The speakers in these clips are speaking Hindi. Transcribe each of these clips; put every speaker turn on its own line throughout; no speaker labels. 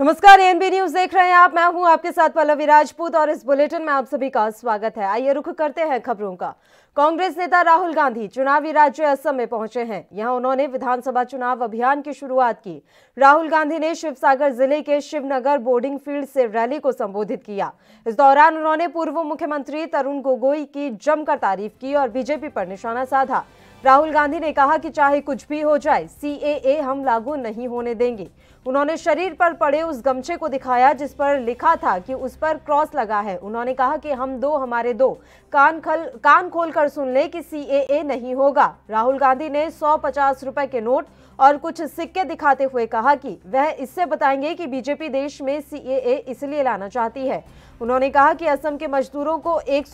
नमस्कार एनबी न्यूज़ देख रहे हैं आप। मैं हूँ आपके साथ पल्लवी राजपूत और इस बुलेटिन में आप सभी का स्वागत है। आइए रुख करते हैं खबरों का। कांग्रेस नेता राहुल गांधी चुनावी राज्य असम में पहुँचे हैं। यहाँ उन्होंने विधानसभा चुनाव अभियान की शुरुआत की। राहुल गांधी ने शिवसागर ज़िले के शिवनगर बोर्डिंग फ़ील्ड से रैली को संबोधित किया। इस दौरान उन्होंने पूर्व मुख्यमंत्री तरुण गोगोई की जमकर तारीफ़ की और बीजेपी पर निशाना साधा। राहुल गांधी ने कहा कि चाहे कुछ भी हो जाए सीएए हम लागू नहीं होने देंगे। उन्होंने शरीर पर पड़े उस गमछे को दिखाया जिस पर लिखा था कि उस पर क्रॉस लगा है। उन्होंने कहा कि हम दो, हमारे दो। कान खल, कान खोल कर सुन ले कि सीएए नहीं होगा। राहुल गांधी ने सौ पचास रुपए के नोट और कुछ सिक्के दिखाते हुए कहा कि वह इससे बताएँगे कि बीजेपी देश में सीएए इसलिए लाना चाहती है। उन्होंने कहा कि असम के मजदूरों को एक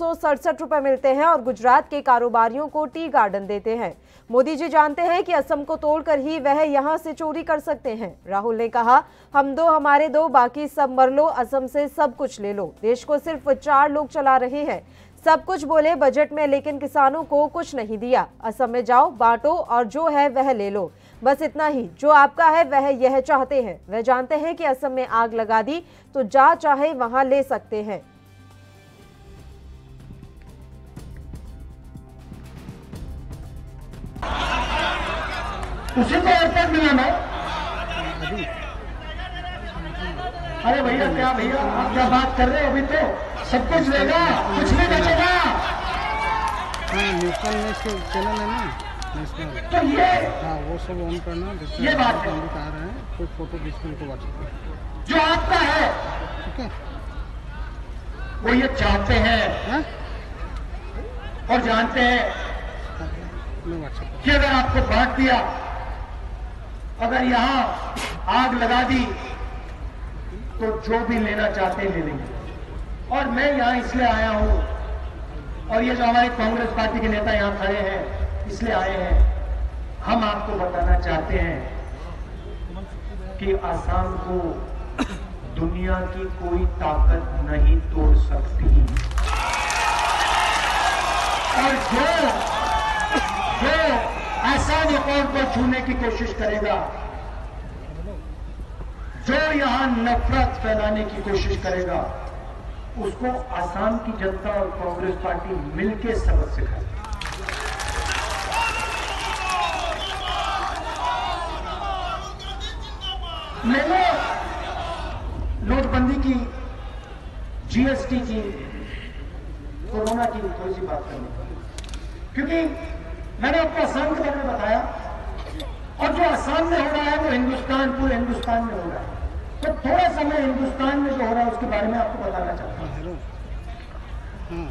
रुपए मिलते हैं और गुजरात के कारोबारियों को टी गार्डन देते हैं। मोदी जी जानते हैं कि असम को तोड़कर ही वह यहाँ से चोरी कर सकते हैं। राहुल ने कहा, हम दो, हमारे दो, बाकी सब मर लो, असम से सब कुछ ले लो। देश को सिर्फ़ चार लोग चला रहे हैं। सब कुछ बोले, बजट में, लेकिन किसानों को कुछ नहीं दिया। असम में जाओ, बांटो और जो है वह ले लो। बस इतना ही। जो आपका है वह यह चाहते हैं। वह जानते हैं कि असम में आग लगा दी तो जा चाहे वहाँ ले सकते हैं।
उसी को एयरपोर्ट मिला ना। अरे भैया क्या भैया आप क्या बात कर रहे हो अभी तो? सब कुछ लेगा कुछ नहीं बचेगा।
हाँ नेशनल चैनल है ना।
तो ये
हाँ वो सब ऑन करना
ये बात है।
पंडित आ रहे हैं कोई फ़ोटो बीच में उनको व्हाट्सएप
जो आपका है
ठीक है?
वो ये चाहते हैं।
हाँ?
और जानते हैं। कि अगर आपको बांट दिया अगर यहाँ आग लगा दी तो जो भी लेना चाहते हैं ले लेंगे। और मैं यहाँ इसलिए आया हूँ और ये जो हमारे कांग्रेस पार्टी के नेता यहाँ खड़े हैं इसलिए आए हैं। हम आपको बताना चाहते हैं कि आसाम को दुनिया की कोई ताकत नहीं तोड़ सकती। और जो जो आसाम अकाउंट को छूने की कोशिश करेगा, जो यहाँ नफरत फैलाने की कोशिश करेगा, उसको आसाम की जनता और कांग्रेस पार्टी मिलकर सबक सिखाएगी। मैंने नोटबंदी की जीएसटी की, कोरोना की थोड़ी सी बात करनी क्योंकि मैंने आपको आसाम के बारे में बताया, और जो आसाम में हो रहा है वो हिंदुस्तान, पूरे हिंदुस्तान में हो रहा है। तो थोड़ा सा मैं हिंदुस्तान में जो हो रहा है उसके बारे में आपको बताना चाहता
हाँ।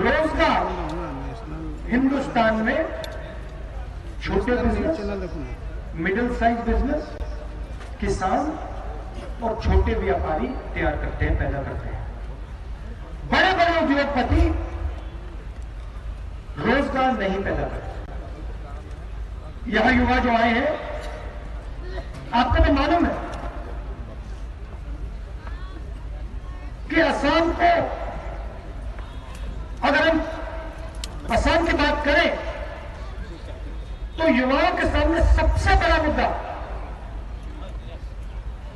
रोज़गार हिंदुस्तान में छोटे बिज़नेस मिडिल साइज़ बिज़नेस किसान और छोटे व्यापारी तैयार करते हैं, पैदा करते हैं। बड़े बड़े उद्योगपति रोज़गार नहीं पैदा करते। यहाँ युवा जो आए हैं, आपको तो मालूम है कि असम को अगर हम असम की बात करें तो युवाओं के सामने सबसे बड़ा मुद्दा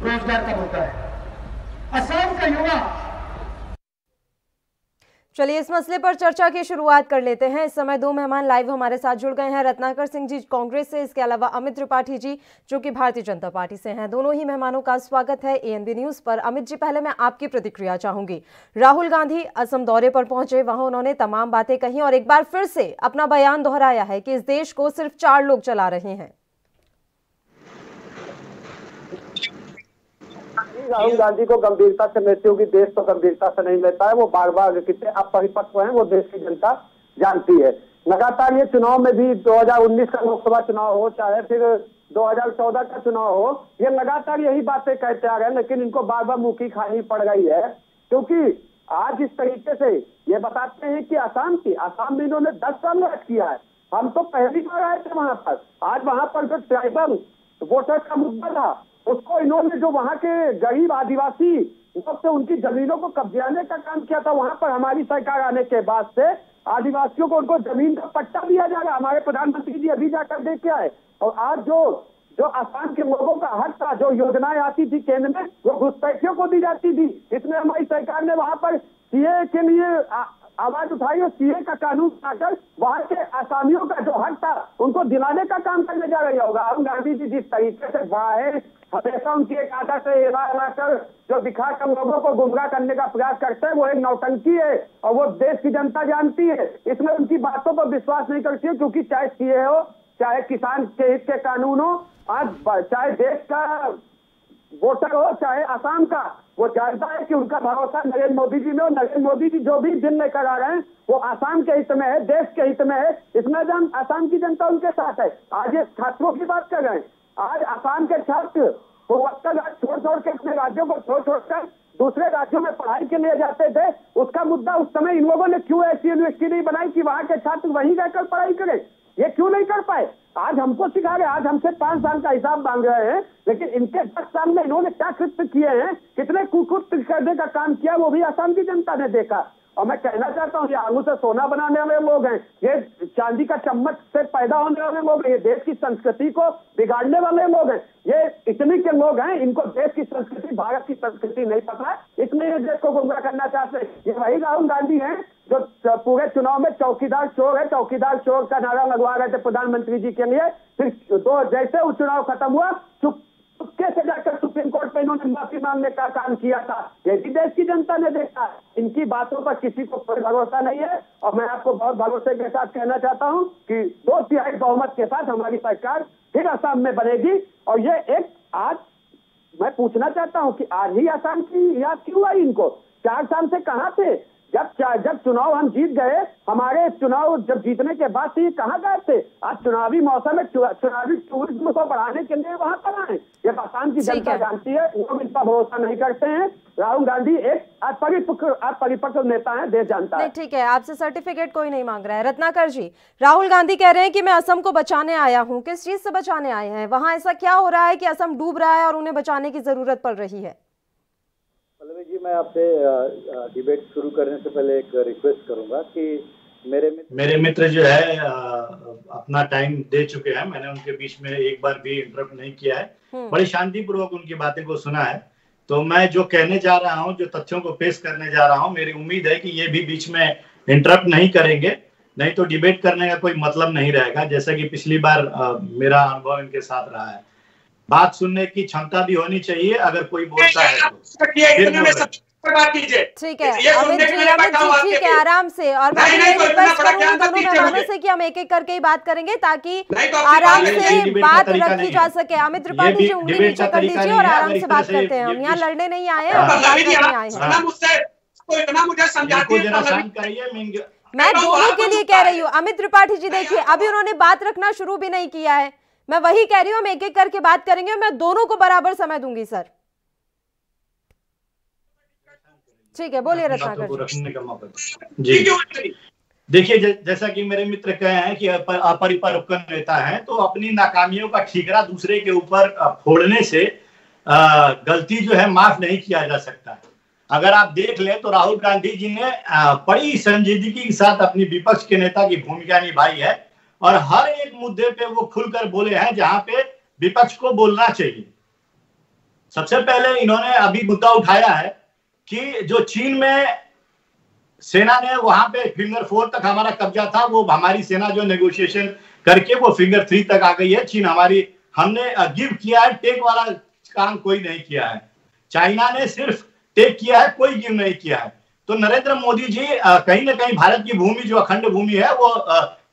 रोज़गार का मुद्दा है। असम का युवा
चलिए इस मसले पर चर्चा की शुरुआत कर लेते हैं। इस समय दो मेहमान लाइव हमारे साथ जुड़ गए हैं। रत्नाकर सिंह जी कांग्रेस से, इसके अलावा अमित त्रिपाठी जी, जो कि भारतीय जनता पार्टी से हैं। दोनों ही मेहमानों का स्वागत है एएनबी न्यूज़ पर। अमित जी, पहले मैं आपकी प्रतिक्रिया चाहूँगी। राहुल गांधी असम दौरे पर पहुँचे, वहाँ उन्होंने तमाम बातें कही और एक बार फिर से अपना बयान दोहराया है कि इस देश को सिर्फ़ चार लोग चला रहे हैं।
राहुल गांधी को गंभीरता से लेते होगी देश तो गंभीरता से नहीं लेता है वो बार बार कितने अपरिपक्व हैं वो देश की जनता जानती है। लगातार ये चुनाव में भी 2019 का लोकसभा चुनाव हो चाहे फिर 2014 का चुनाव हो ये लगातार यही बातें कहते आ रहे हैं लेकिन इनको बार बार मुखी खानी पड़ गई है क्योंकि आज इस तरीके से ये बताते हैं कि आसाम की आसाम में इन्होंने दस साल राज किया है। हम तो पहली बार आए थे वहाँ पर। आज वहाँ पर जो ट्राइबल वोटर का मुद्दा था उसको इन्होंने जो वहाँ के गरीब आदिवासी से उनकी जमीनों को कब्जाने का काम किया था, वहाँ पर हमारी सरकार आने के बाद से आदिवासियों को उनको ज़मीन का पट्टा दिया जा रहा है। हमारे प्रधानमंत्री जी अभी जाकर देख के आए। और आज जो जो आसाम के लोगों का हक था, जो योजनाएँ आती थी केंद्र में, वो घुसपैठियों को दी जाती थी। इसमें हमारी सरकार ने वहाँ पर सीए के लिए आवाज़ उठाई और सीए का कानून बनाकर वहाँ के आसामियों का जो हक था, उनको दिलाने का काम करने जा रही होगा राहुल गांधी जी जिस तरीके से है हमेशा उनकी एक आदत है हिला हिलाकर जो दिखा कर लोगों को गुमराह करने का प्रयास करते हैं, वो एक नौटंकी है और वो देश की जनता जानती है। इसमें उनकी बातों पर विश्वास नहीं करती है, क्योंकि चाहे सीए हो, चाहे किसान के हित के कानून हो, आज चाहे देश का वोटर हो, चाहे आसाम का, वो जानता है कि उनका भरोसा नरेंद्र मोदी जी में और नरेंद्र मोदी जी जो भी दिन लेकर आ रहे हैं, वो आसाम के हित में है, देश के हित में है। इसमें जन आसाम की जनता उनके साथ है। आज ये छात्रों की बात कर रहे हैं। आज आसाम के छात्र राज्य छोड़ छोड़ के अपने राज्यों को छोड़ छोड़कर दूसरे राज्यों में पढ़ाई के लिए जाते थे, उसका मुद्दा उस समय इन लोगों ने क्यों ऐसी यूनिवर्सिटी नहीं बनाई कि वहाँ के छात्र वहीं रहकर पढ़ाई करें? ये क्यों नहीं कर पाए? आज हमको सिखा रहे आज हमसे पाँच साल का हिसाब मांग रहे हैं, लेकिन इनके दस साल में इन्होंने क्या कृत्य किए हैं? कितने कुकृत्य करने का काम किया, वो भी आसाम की जनता ने देखा। और मैं कहना चाहता हूँ, ये से सोना बनाने वाले लोग हैं, ये चांदी का चम्मच से पैदा होने वाले लोग ये देश की संस्कृति को बिगाड़ने वाले लोग हैं। ये इतने के लोग हैं, इनको देश की संस्कृति, भारत की संस्कृति नहीं पता है। इसलिए देश को गुमराह करना चाहते हैं। ये वही राहुल गांधी है, जो पूरे चुनाव में चौकीदार चोर है। चौकीदार चोर का नारा लगवा रहे थे प्रधानमंत्री जी के लिए। फिर तो जैसे वो चुनाव खत्म हुआ, चुप से जाकर सुप्रीम कोर्ट में इन्होंने माफ़ी मांगने का काम किया था। ये भी देश की जनता ने देखा इनकी बातों पर किसी को कोई भरोसा नहीं है। और मैं आपको बहुत भरोसे के साथ कहना चाहता हूँ कि दो तिहाई बहुमत के साथ हमारी सरकार फिर असम में बनेगी। और ये एक आज मैं पूछना चाहता हूँ कि आज ही आसाम की याद क्यों आई इनको? चार साल से कहा थे? जब जब चुनाव हम जीत गए हमारे चुनाव जब जीतने के बाद से ये कहाँ गए थे? आज चुनावी मौसम में चुनावी टूरिज़्म को बढ़ाने के लिए वहाँ पर आए। ये आसाम की जनता जानती है लोग इनका भरोसा नहीं करते हैं। राहुल गांधी एक परिपक्व परिपक्व नेता है देश जानता है।
ठीक है आपसे सर्टिफिकेट कोई नहीं मांग रहा है। रत्नाकर जी राहुल गांधी कह रहे हैं कि मैं असम को बचाने आया हूँ। किस चीज़ से बचाने आए हैं? वहाँ ऐसा क्या हो रहा है कि असम डूब रहा है और उन्हें बचाने की ज़रूरत पड़ रही है?
मैं आपसे डिबेट शुरू करने से पहले एक रिक्वेस्ट करूँगा कि मेरे मित्र
मेरे मित्र जो है अपना टाइम दे चुके हैं। मैंने उनके बीच में एक बार भी इंटरप्ट नहीं किया है। हम्म। बड़ी शांतिपूर्वक उनकी बातें को सुना है। तो मैं जो कहने जा रहा हूँ जो तथ्यों को पेश करने जा रहा हूँ मेरी उम्मीद है कि ये भी बीच में इंटरप्ट नहीं करेंगे। नहीं तो डिबेट करने का कोई मतलब नहीं रहेगा। जैसा कि पिछली बार आ, मेरा अनुभव इनके साथ रहा है। बात सुनने की क्षमता भी होनी चाहिए अगर कोई बोलता है
तो। ठीक है अमित जी अमित जी ठीक है आराम से और मैं रिक्वेस्ट करूँगी दोनों मेहमानों से कि हम एक एक करके ही बात करेंगे ताकि तो आराम से बात रखी जा सके। अमित त्रिपाठी जी उंगली नीचे कर लीजिए और आराम से बात करते हैं। हम यहाँ लड़ने नहीं आए हैं आए हैं। मैं दोनों के लिए कह रही हूँ अमित त्रिपाठी जी देखिए अभी उन्होंने बात रखना शुरू भी नहीं किया है। मैं वही कह रही हूँ हम एक एक करके बात करेंगे मैं दोनों को बराबर समय दूँगी सर। ठीक है बोलिए रत्नाकर
जी। देखिए जैसा कि मेरे मित्र कहे हैं कि अपरिपक्व नेता है तो अपनी नाकामियों का ठीकरा दूसरे के ऊपर फोड़ने से गलती जो है माफ़ नहीं किया जा सकता। अगर आप देख ले तो राहुल गांधी जी ने बड़ी संजीदगी के साथ अपनी विपक्ष के नेता की भूमिका निभाई है। और हर एक मुद्दे पे वो खुलकर बोले हैं जहाँ पे विपक्ष को बोलना चाहिए। सबसे पहले इन्होंने अभी मुद्दा उठाया है कि जो चीन में सेना ने वहाँ पे फिंगर फोर तक हमारा कब्जा था, वो हमारी सेना जो नेगोशिएशन करके वो फिंगर थ्री तक आ गई है। चीन हमारी, हमने गिव किया है टेक वाला काम कोई नहीं किया है। चाइना ने सिर्फ़ टेक किया है, कोई गिव नहीं किया है। तो नरेंद्र मोदी जी कहीं ना कहीं भारत की भूमि, जो अखंड भूमि है, वो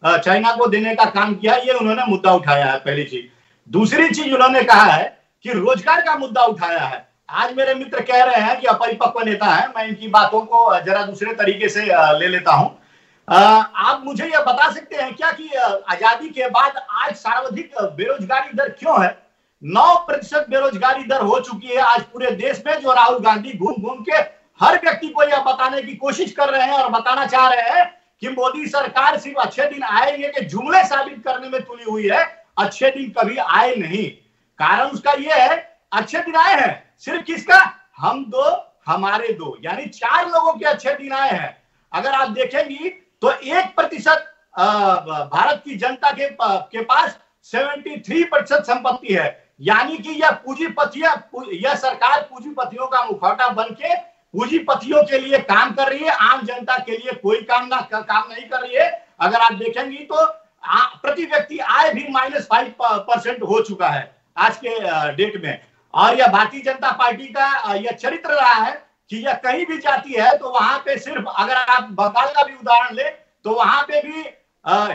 चाइना को देने का काम किया, ये उन्होंने मुद्दा उठाया है, पहली चीज़। दूसरी चीज़ उन्होंने कहा है कि रोज़गार का मुद्दा उठाया है। आज मेरे मित्र कह रहे हैं कि अपरिपक्व नेता है, मैं इनकी बातों को जरा दूसरे तरीके से ले लेता हूँ। आप मुझे यह बता सकते हैं क्या कि आज़ादी के बाद आज सर्वाधिक बेरोजगारी दर क्यों है? नौ प्रतिशत बेरोजगारी दर हो चुकी है आज पूरे देश में, जो राहुल गांधी घूम घूम के हर व्यक्ति को यह बताने की कोशिश कर रहे हैं और बताना चाह रहे हैं कि मोदी सरकार सिर्फ़ अच्छे दिन आएँगे कि जुमले साबित करने में तुली हुई है, अच्छे दिन कभी आए नहीं। कारण उसका यह है, अच्छे दिन आए हैं, सिर्फ़ किसका? हम दो, हमारे दो। यानी चार लोगों के अच्छे दिन आए हैं। अगर आप देखेंगी तो एक प्रतिशत भारत की जनता के के पास 73 प्रतिशत संपत्ति है। यानी कि यह पूंजीपतिया यह सरकार पूंजीपतियों का मुखौटा बन पूंजीपतियों के लिए काम कर रही है, आम जनता के लिए कोई काम ना काम नहीं कर रही है। अगर आप देखेंगी तो प्रति व्यक्ति आय भी माइनस फाइव परसेंट हो चुका है आज के डेट में। और यह भारतीय जनता पार्टी का यह चरित्र रहा है कि यह कहीं भी जाती है तो वहाँ पे सिर्फ़, अगर आप बंगाल का भी उदाहरण ले तो वहाँ पे भी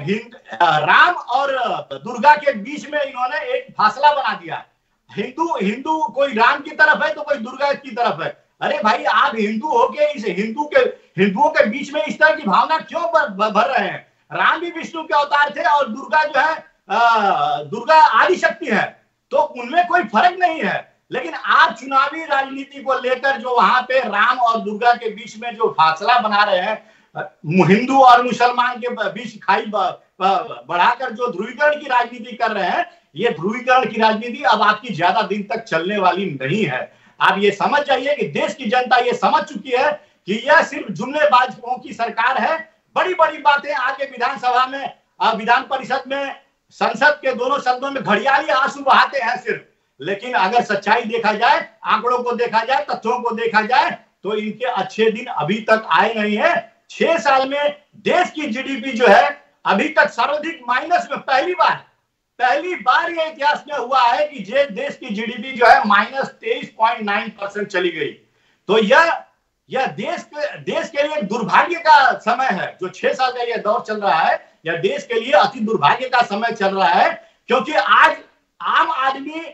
हिंद राम और दुर्गा के बीच में इन्होंने एक फासला बना दिया। हिंदू हिंदू कोई राम की तरफ़ है तो कोई दुर्गा की तरफ़ है। अरे भाई, आप हिंदू हो के इस हिंदू के हिंदुओं के बीच में इस तरह की भावना क्यों भर रहे हैं? राम भी विष्णु के अवतार थे और दुर्गा जो है दुर्गा आदि शक्ति है। तो उनमें कोई फ़र्क नहीं है। लेकिन आप चुनावी राजनीति को लेकर जो वहाँ पे राम और दुर्गा के बीच में जो फासला बना रहे हैं हिंदू और मुसलमान के बीच खाई बढ़ाकर जो ध्रुवीकरण की राजनीति कर रहे हैं, ये ध्रुवीकरण की राजनीति अब आपकी ज़्यादा दिन तक चलने वाली नहीं है। आप ये समझ जाइए कि देश की जनता ये समझ चुकी है कि यह सिर्फ़ जुमलेबाजों की सरकार है। बड़ी बड़ी बातें आगे विधानसभा में विधान परिषद में, संसद के दोनों शब्दों में घड़ियाली आँसू बहाते हैं सिर्फ़। लेकिन अगर सच्चाई देखा जाए, आंकड़ों को देखा जाए, तथ्यों को देखा जाए तो इनके अच्छे दिन अभी तक आए नहीं है। छह साल में देश की जीडीपी जो है, अभी तक सर्वाधिक माइनस में पहली बार पहली बार ये इतिहास में हुआ है कि जे देश की जीडीपी जो है माइनस तेईस पॉइंट नाइन परसेंट चली गई। तो यह यह देश के देश के लिए दुर्भाग्य का समय है, जो छह साल का यह दौर चल रहा है यह देश के लिए अति दुर्भाग्य का समय चल रहा है, क्योंकि आज आम आदमी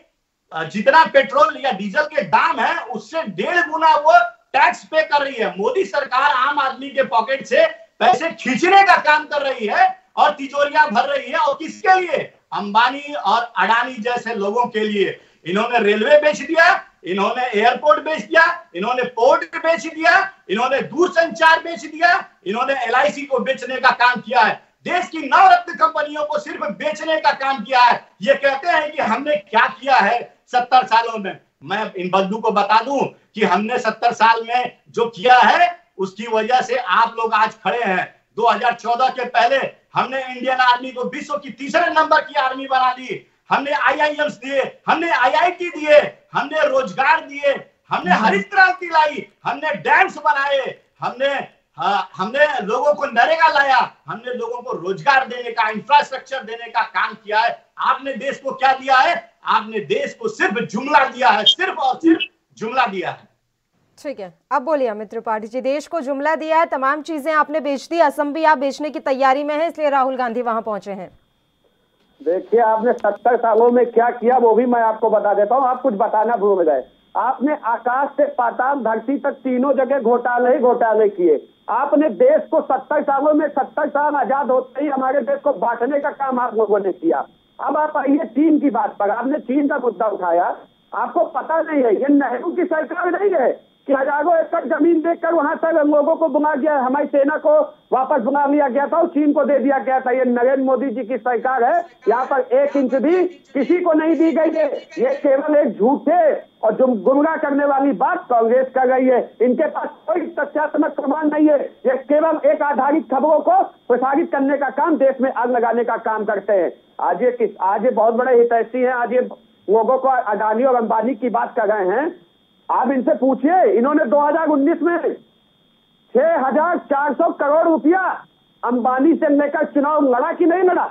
जितना पेट्रोल या डीजल के दाम है, उससे डेढ़ गुना वो टैक्स पे कर रही है। मोदी सरकार आम आदमी के पॉकेट से पैसे खींचने का काम कर रही है और तिजोरियाँ भर रही है, और किसके लिए? अंबानी और अडानी जैसे लोगों के लिए इन्होंने रेलवे बेच दिया, इन्होंने एयरपोर्ट बेच दिया, इन्होंने पोर्ट बेच दिया, इन्होंने दूरसंचार बेच दिया, इन्होंने एलआईसी को बेचने का काम किया है। देश की नवरत्न कंपनियों को सिर्फ़ बेचने का काम किया है। ये कहते हैं कि हमने क्या किया है सत्तर सालों में? मैं इन बंधु को बता दूँ कि हमने सत्तर साल में जो किया है, उसकी वजह से आप लोग आज खड़े हैं। 2014 के पहले हमने इंडियन आर्मी को विश्व की तीसरे नंबर की आर्मी बना दी। हमने आईआईएम्स दिए हमने आईआईटी दिए हमने रोज़गार दिए हमने हम्म। हरित क्रांति लाई हमने डैम्स बनाए हमने हाँ, हमने लोगों को नरेगा लाया हमने लोगों को रोज़गार देने का इंफ्रास्ट्रक्चर देने का काम किया है। आपने देश को क्या दिया है? आपने देश को सिर्फ़ जुमला दिया है सिर्फ़ और सिर्फ़ जुमला दिया है।
ठीक है। अब बोलिए अमित त्रिपाठी जी, देश को जुमला दिया है, तमाम चीज़ें आपने बेच दी असम भी आप बेचने की तैयारी में है, इसलिए राहुल गांधी वहाँ पहुँचे हैं।
देखिए, आपने सत्तर सालों में क्या किया, वो भी मैं आपको बता देता हूँ, आप कुछ बताना भूल गए। आपने आकाश से पाताल धरती तक तीनों जगह घोटाले ही घोटाले किए। आपने देश को सत्तर सालों में सत्तर साल आज़ाद होते ही हमारे देश को बांटने का काम आप लोगों ने किया। अब आप आइए चीन की बात पर, आपने चीन का मुद्दा उठाया। आपको पता नहीं है, ये नेहरू की सरकार नहीं है। हज़ारों एकड़ ज़मीन देकर वहाँ तक लोगों को बुला गया। हमारी सेना को वापस बुला लिया गया था और चीन को दे दिया गया था। ये नरेंद्र मोदी जी की सरकार है। यहाँ पर एक इंच भी किसी को नहीं दी गई है। ये केवल एक झूठे और जो गुमराह करने वाली बात कांग्रेस कर रही है, इनके पास कोई तथ्यात्मक प्रमाण नहीं है। ये केवल एक आधारित खबरों को प्रसारित करने का काम देश में आग लगाने का काम करते हैं। आज ये किस, आज ये बहुत बड़े हितैषी है। आज ये लोगों को अडानी और अंबानी की बात कर रहे हैं। आप इनसे पूछिए, इन्होंने 2019 में छह हज़ार चार सौ करोड़ रुपया अंबानी से लेकर चुनाव लड़ा कि नहीं लड़ा?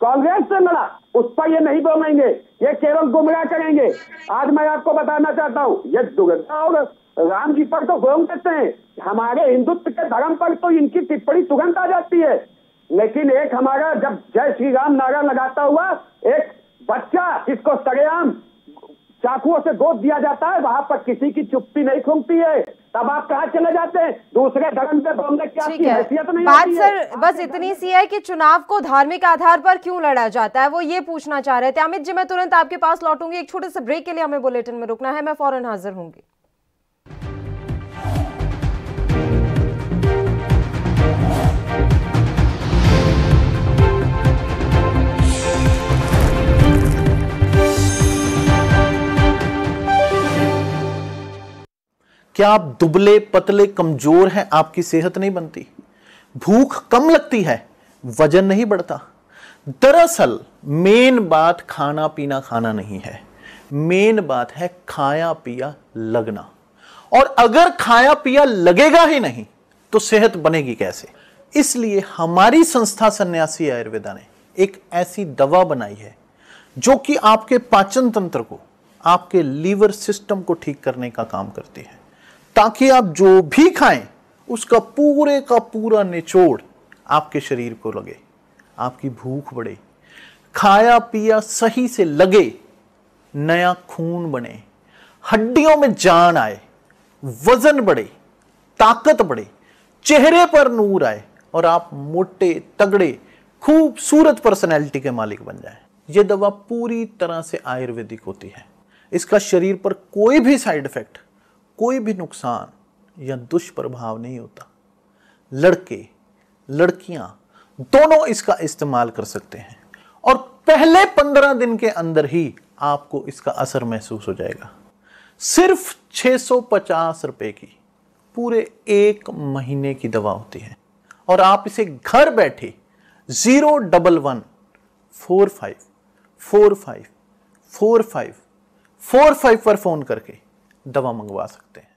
कांग्रेस से लड़ा, उस पर ये नहीं बोलेंगे, ये केवल गुमराह करेंगे। आज मैं आपको बताना चाहता हूँ, ये दुर्गा और राम जी पर तो बोल देते हैं, हमारे हिंदुत्व के धर्म पर तो इनकी टिप्पणी तुरंत आ जाती है। लेकिन एक हमारा, जब जय श्री राम नारा लगाता हुआ, एक बच्चा, जिसको सरेआम चाकुओं से गोद दिया जाता है वहाँ पर किसी की चुप्पी नहीं खूंगती है। तब आप कहा चले जाते हैं? दूसरे धर्म पे बोलने क्या की हैसियत नहीं
बात सर बस इतनी सी है कि चुनाव को धार्मिक आधार पर क्यों लड़ा जाता है? वो ये पूछना चाह रहे थे। अमित जी मैं तुरंत आपके पास लौटूँगी। एक छोटे से ब्रेक के लिए हमें बुलेटिन में रुकना है। मैं फ़ौरन हाजिर होंगी।
क्या आप दुबले पतले कमज़ोर हैं? आपकी सेहत नहीं बनती। भूख कम लगती है, वज़न नहीं बढ़ता। दरअसल, मेन बात खाना पीना खाना नहीं है। मेन बात है खाया पिया लगना। और अगर खाया पिया लगेगा ही नहीं तो सेहत बनेगी कैसे? इसलिए हमारी संस्था सन्यासी आयुर्वेदा ने एक ऐसी दवा बनाई है, जो कि आपके पाचन तंत्र को, आपके लीवर सिस्टम को ठीक करने का काम करती है। ताकि आप जो भी खाएँ, उसका पूरे का पूरा निचोड़ आपके शरीर को लगे, आपकी भूख बढ़े। खाया पिया सही से लगे, नया खून बने। हड्डियों में जान आए, वज़न बढ़े, ताकत बढ़े, चेहरे पर नूर आए और आप मोटे, तगड़े, खूबसूरत पर्सनैलिटी के मालिक बन जाए। यह दवा पूरी तरह से आयुर्वेदिक होती है। इसका शरीर पर कोई भी साइड इफ़ेक्ट कोई भी नुकसान या दुष्प्रभाव नहीं होता। लड़के, लड़कियाँ दोनों इसका इस्तेमाल कर सकते हैं और पहले पंद्रह दिन के अंदर ही आपको इसका असर महसूस हो जाएगा। सिर्फ़ 650 रुपए की पूरे एक महीने की दवा होती है और आप इसे घर बैठे zero double one four five four five four five four five पर फ़ोन करके दवा मंगवा सकते हैं।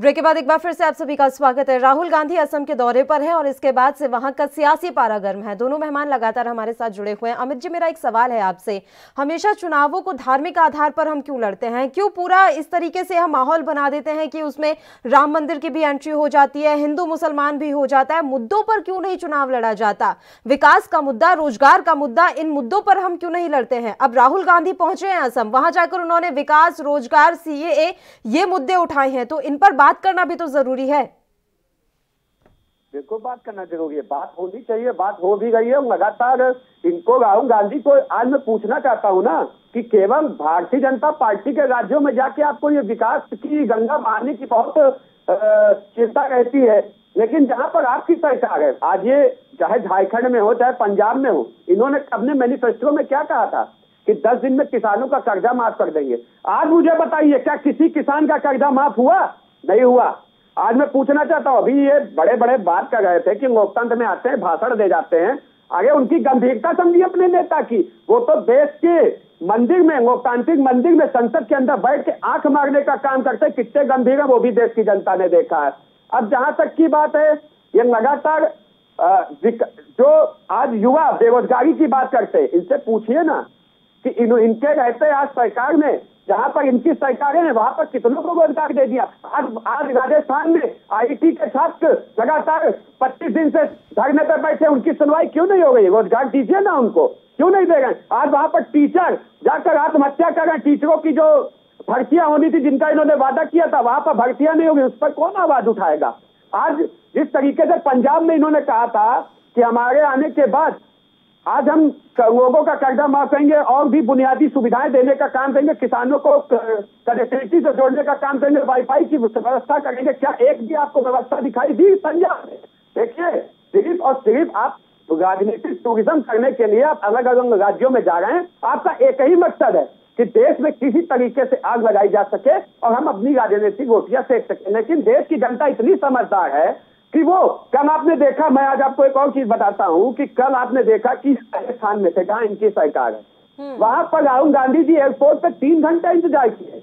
ब्रेक के बाद एक बार फिर से आप सभी का स्वागत है। राहुल गांधी असम के दौरे पर है और इसके बाद से वहाँ का सियासी पारा गर्म है। दोनों मेहमान लगातार हमारे साथ जुड़े हुए हैं। अमित जी, मेरा एक सवाल है आपसे। हमेशा चुनावों को धार्मिक आधार पर हम क्यों लड़ते हैं? क्यों पूरा इस तरीके से हम माहौल बना देते हैं कि उसमें राम मंदिर की भी एंट्री हो जाती है, हिंदू मुसलमान भी हो जाता है? मुद्दों पर क्यों नहीं चुनाव लड़ा जाता? विकास का मुद्दा, रोज़गार का मुद्दा, इन मुद्दों पर हम क्यों नहीं लड़ते हैं? अब राहुल गांधी पहुँचे हैं असम। वहाँ जाकर उन्होंने विकास, रोज़गार सीए ये मुद्दे उठाए हैं। तो इन पर बात बात करना भी तो ज़रूरी है।
बिल्कुल बात करना ज़रूरी है। बात होनी चाहिए, बात हो भी गई है। लगातार इनको राहुल गांधी को आज मैं पूछना चाहता हूँ ना कि केवल भारतीय जनता पार्टी के राज्यों में जाके आपको ये विकास की, गंगा मारने की बहुत चिंता रहती है। लेकिन जहाँ पर आपकी सरकार है, आज ये चाहे झारखंड में हो, चाहे पंजाब में हो, इन्होंने अपने मैनिफेस्टो में क्या कहा था कि 10 दिन में किसानों का कर्जा माफ़ कर देंगे? आज मुझे बताइए, क्या किसी किसान का कर्जा माफ़ हुआ? नहीं हुआ। आज मैं पूछना चाहता हूँ अभी ये बड़े बड़े बात कर रहे थे कि लोकतंत्र में आते हैं भाषण दे जाते हैं। आगे उनकी गंभीरता समझिए अपने नेता की। वो तो देश के मंदिर में लोकतांत्रिक मंदिर में संसद के अंदर बैठ के आँख मारने का काम करते कितने गंभीर है वो भी देश की जनता ने देखा है। अब जहाँ तक की बात है ये लगातार जो आज युवा बेरोजगारी की बात करते इनसे पूछिए ना कि इन, इनके रहते आज सरकार में। जहाँ पर इनकी सरकारें हैं, वहाँ पर कितनों को रोज़गार दे दिया? आज आज राजस्थान में आईटी के छात्र लगातार 25 दिन से धरने पर बैठे उनकी सुनवाई क्यों नहीं हो गई? रोज़गार दीजिए ना उनको। क्यों नहीं दे रहे आज वहाँ पर टीचर जाकर आत्महत्या कर रहे हैं। टीचरों की जो भर्तियाँ होनी थी, जिनका इन्होंने वादा किया था, वहाँ पर भर्तियाँ नहीं होगी, उस पर कौन आवाज़ उठाएगा? आज जिस तरीके से पंजाब में इन्होंने कहा था कि हमारे आने के बाद आज हम लोगों का कर्जा माफ़ करेंगे और भी बुनियादी सुविधाएँ देने का काम करेंगे, किसानों को कनेक्टिविटी से जोड़ने का काम करेंगे, वाईफाई की व्यवस्था करेंगे। क्या एक भी आपको व्यवस्था दिखाई दी? पंजाब में देखिए, सिर्फ़ और सिर्फ़ आप राजनीतिक टूरिज़्म करने के लिए आप अलग अलग राज्यों में जा रहे हैं। आपका एक ही मकसद है कि देश में किसी तरीके से आग लगाई जा सके और हम अपनी राजनीतिक रोटियाँ सेक सके। लेकिन देश की जनता इतनी समझदार है कि वो कल आपने देखा मैं आज आपको एक और चीज़ बताता हूँ कि कल आपने देखा कि राजस्थान में थे कहा इनकी सरकार है। हम्म। वहाँ पर राहुल गांधी जी एयरपोर्ट पर तीन घंटा इंतज़ार किए।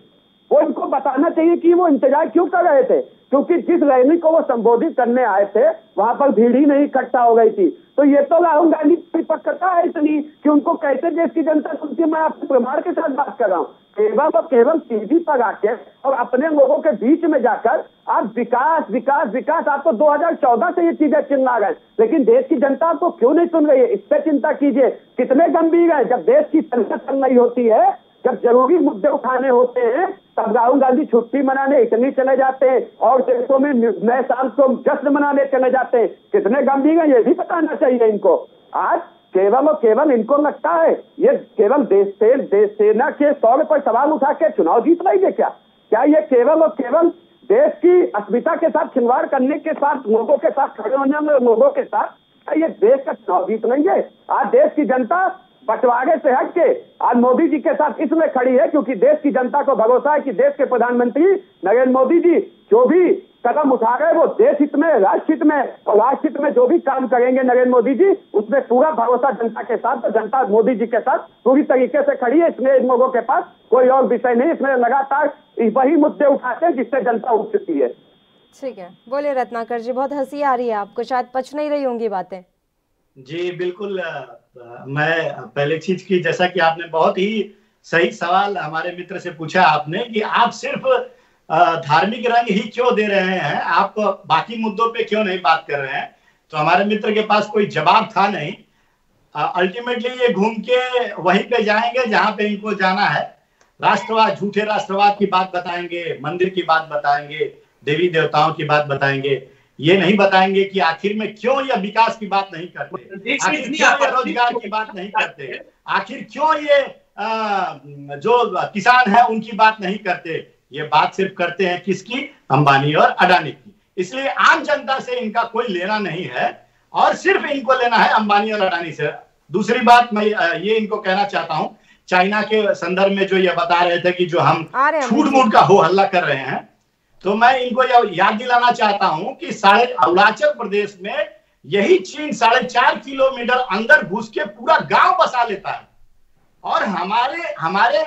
वो इनको बताना चाहिए कि वो इंतज़ार क्यों कर रहे थे? क्योंकि जिस रैली को वो संबोधित करने आए थे, वहाँ पर भीड़ ही नहीं इकट्ठा हो गई थी। तो ये तो राहुल गांधी की है इतनी कि उनको कैसे देश की जनता सुनती मैं आपके प्रमाण के साथ बात कर रहा हूँ। केवल और केवल टीवी पर आके और अपने लोगों के बीच में जाकर आप विकास विकास विकास आपको 2014 से ये चीज़ें चिल्ला गए लेकिन देश की जनता आपको क्यों नहीं सुन रही है? इस पर चिंता कीजिए। कितने गंभीर है? जब देश की संसद चल रही होती है, जब ज़रूरी मुद्दे उठाने होते हैं तब राहुल गांधी छुट्टी मनाने इतनी चले जाते हैं और देशों में नए साल को जश्न मनाने चले जाते हैं। कितने गंभीर है, ये भी बताना चाहिए इनको। आज केवल और केवल इनको लगता है, ये केवल देश से देश सेना के तौर पर सवाल उठा के चुनाव जीत लेंगे क्या? क्या ये केवल और केवल देश की अस्मिता के साथ खिलवाड़ करने के साथ, लोगों के साथ खड़े होने में, लोगों के साथ ये देश का चुनाव जीत है आज देश की जनता बंटवारे से हट के आज मोदी जी के साथ इसमें खड़ी है, क्योंकि देश की जनता को भरोसा है कि देश के प्रधानमंत्री नरेंद्र मोदी जी जो भी कदम उठा रहे वो देश हित में, राष्ट्र हित में और राष्ट्र हित में जो भी काम करेंगे नरेंद्र मोदी जी उसमें पूरा भरोसा जनता के साथ तो जनता मोदी जी के साथ पूरी तरीके से खड़ी है, इसमें इन लोगों के पास कोई और विषय नहीं, इसमें लगातार वही मुद्दे उठाते हैं जिससे जनता उठ चुकी है।
ठीक है। बोलिए रत्नाकर जी, बहुत हँसी आ रही है आपको, शायद पच नहीं रही होंगी बातें।
जी, बिल्कुल मैं पहले चीज़ की, जैसा कि आपने बहुत ही सही सवाल हमारे मित्र से पूछा आपने कि आप सिर्फ़ धार्मिक रंग ही क्यों दे रहे हैं? आप बाकी मुद्दों पे क्यों नहीं बात कर रहे हैं? तो हमारे मित्र के पास कोई जवाब था नहीं। अल्टीमेटली ये घूम के वहीं पे जाएँगे जहाँ पे इनको जाना है। राष्ट्रवाद, झूठे राष्ट्रवाद की बात बताएँगे, मंदिर की बात बताएँगे, देवी देवताओं की बात बताएँगे। ये नहीं बताएँगे कि आखिर में क्यों यह विकास की बात नहीं करते? आखिर क्यों रोज़गार की बात नहीं करते आखिर क्यों ये जो किसान है उनकी बात नहीं करते? ये बात सिर्फ़ करते हैं किसकी? अंबानी और अडानी की। इसलिए आम जनता से इनका कोई लेना नहीं है और सिर्फ़ इनको लेना है अंबानी और अडानी से। दूसरी बात मैं ये इनको कहना चाहता हूँ चाइना के संदर्भ में जो ये बता रहे थे कि जो हम छूट मूट का हो हल्ला कर रहे हैं तो मैं इनको याद दिलाना चाहता हूँ कि साढ़े अरुणाचल प्रदेश में यही चीन साढ़े चार किलोमीटर अंदर घुस के पूरा गाँव बसा लेता है। और हमारे हमारे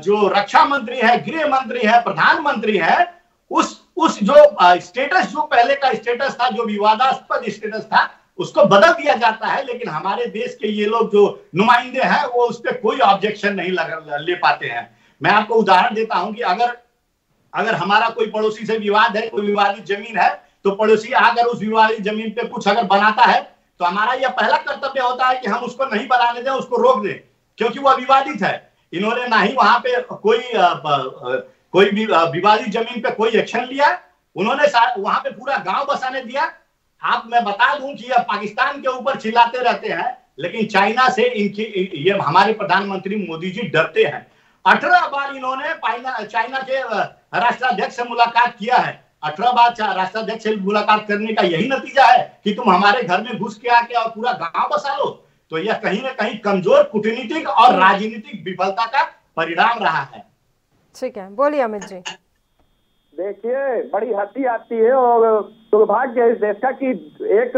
जो रक्षा मंत्री है गृह मंत्री है प्रधानमंत्री है उस उस जो स्टेटस जो पहले का स्टेटस था जो विवादास्पद स्टेटस था उसको बदल दिया जाता है लेकिन हमारे देश के ये लोग जो नुमाइंदे हैं वो उस पर कोई ऑब्जेक्शन नहीं लग, ले पाते हैं। मैं आपको उदाहरण देता हूँ कि अगर अगर हमारा कोई पड़ोसी से विवाद है, कोई विवादित ज़मीन है तो पड़ोसी आकर उस विवादित ज़मीन पे कुछ अगर बनाता है तो हमारा यह पहला कर्तव्य होता है कि हम उसको नहीं बनाने दें, उसको रोक दें, क्योंकि वह विवादित है। इन्होंने ना ही वहाँ पे कोई कोई विवादित ज़मीन पे कोई एक्शन लिया, उन्होंने वहाँ पे पूरा गाँव बसाने दिया। आप, मैं बता दूँ कि यह पाकिस्तान के ऊपर चिल्लाते रहते हैं, लेकिन चाइना से इनकी ये हमारे प्रधानमंत्री मोदी जी डरते हैं। अठारह बार इन्होंने चाइना के राष्ट्राध्यक्ष से मुलाकात किया है। अठारह बार राष्ट्राध्यक्ष से मुलाकात करने का यही नतीजा है कि तुम हमारे घर में घुस के आके और पूरा गाँव बसा लो। तो यह कहीं ना कहीं कमज़ोर कूटनीतिक और राजनीतिक विफलता का परिणाम रहा है।
ठीक है बोलिए अमित जी।
देखिए बड़ी हँसी आती है और दुर्भाग्य है इस देश का कि एक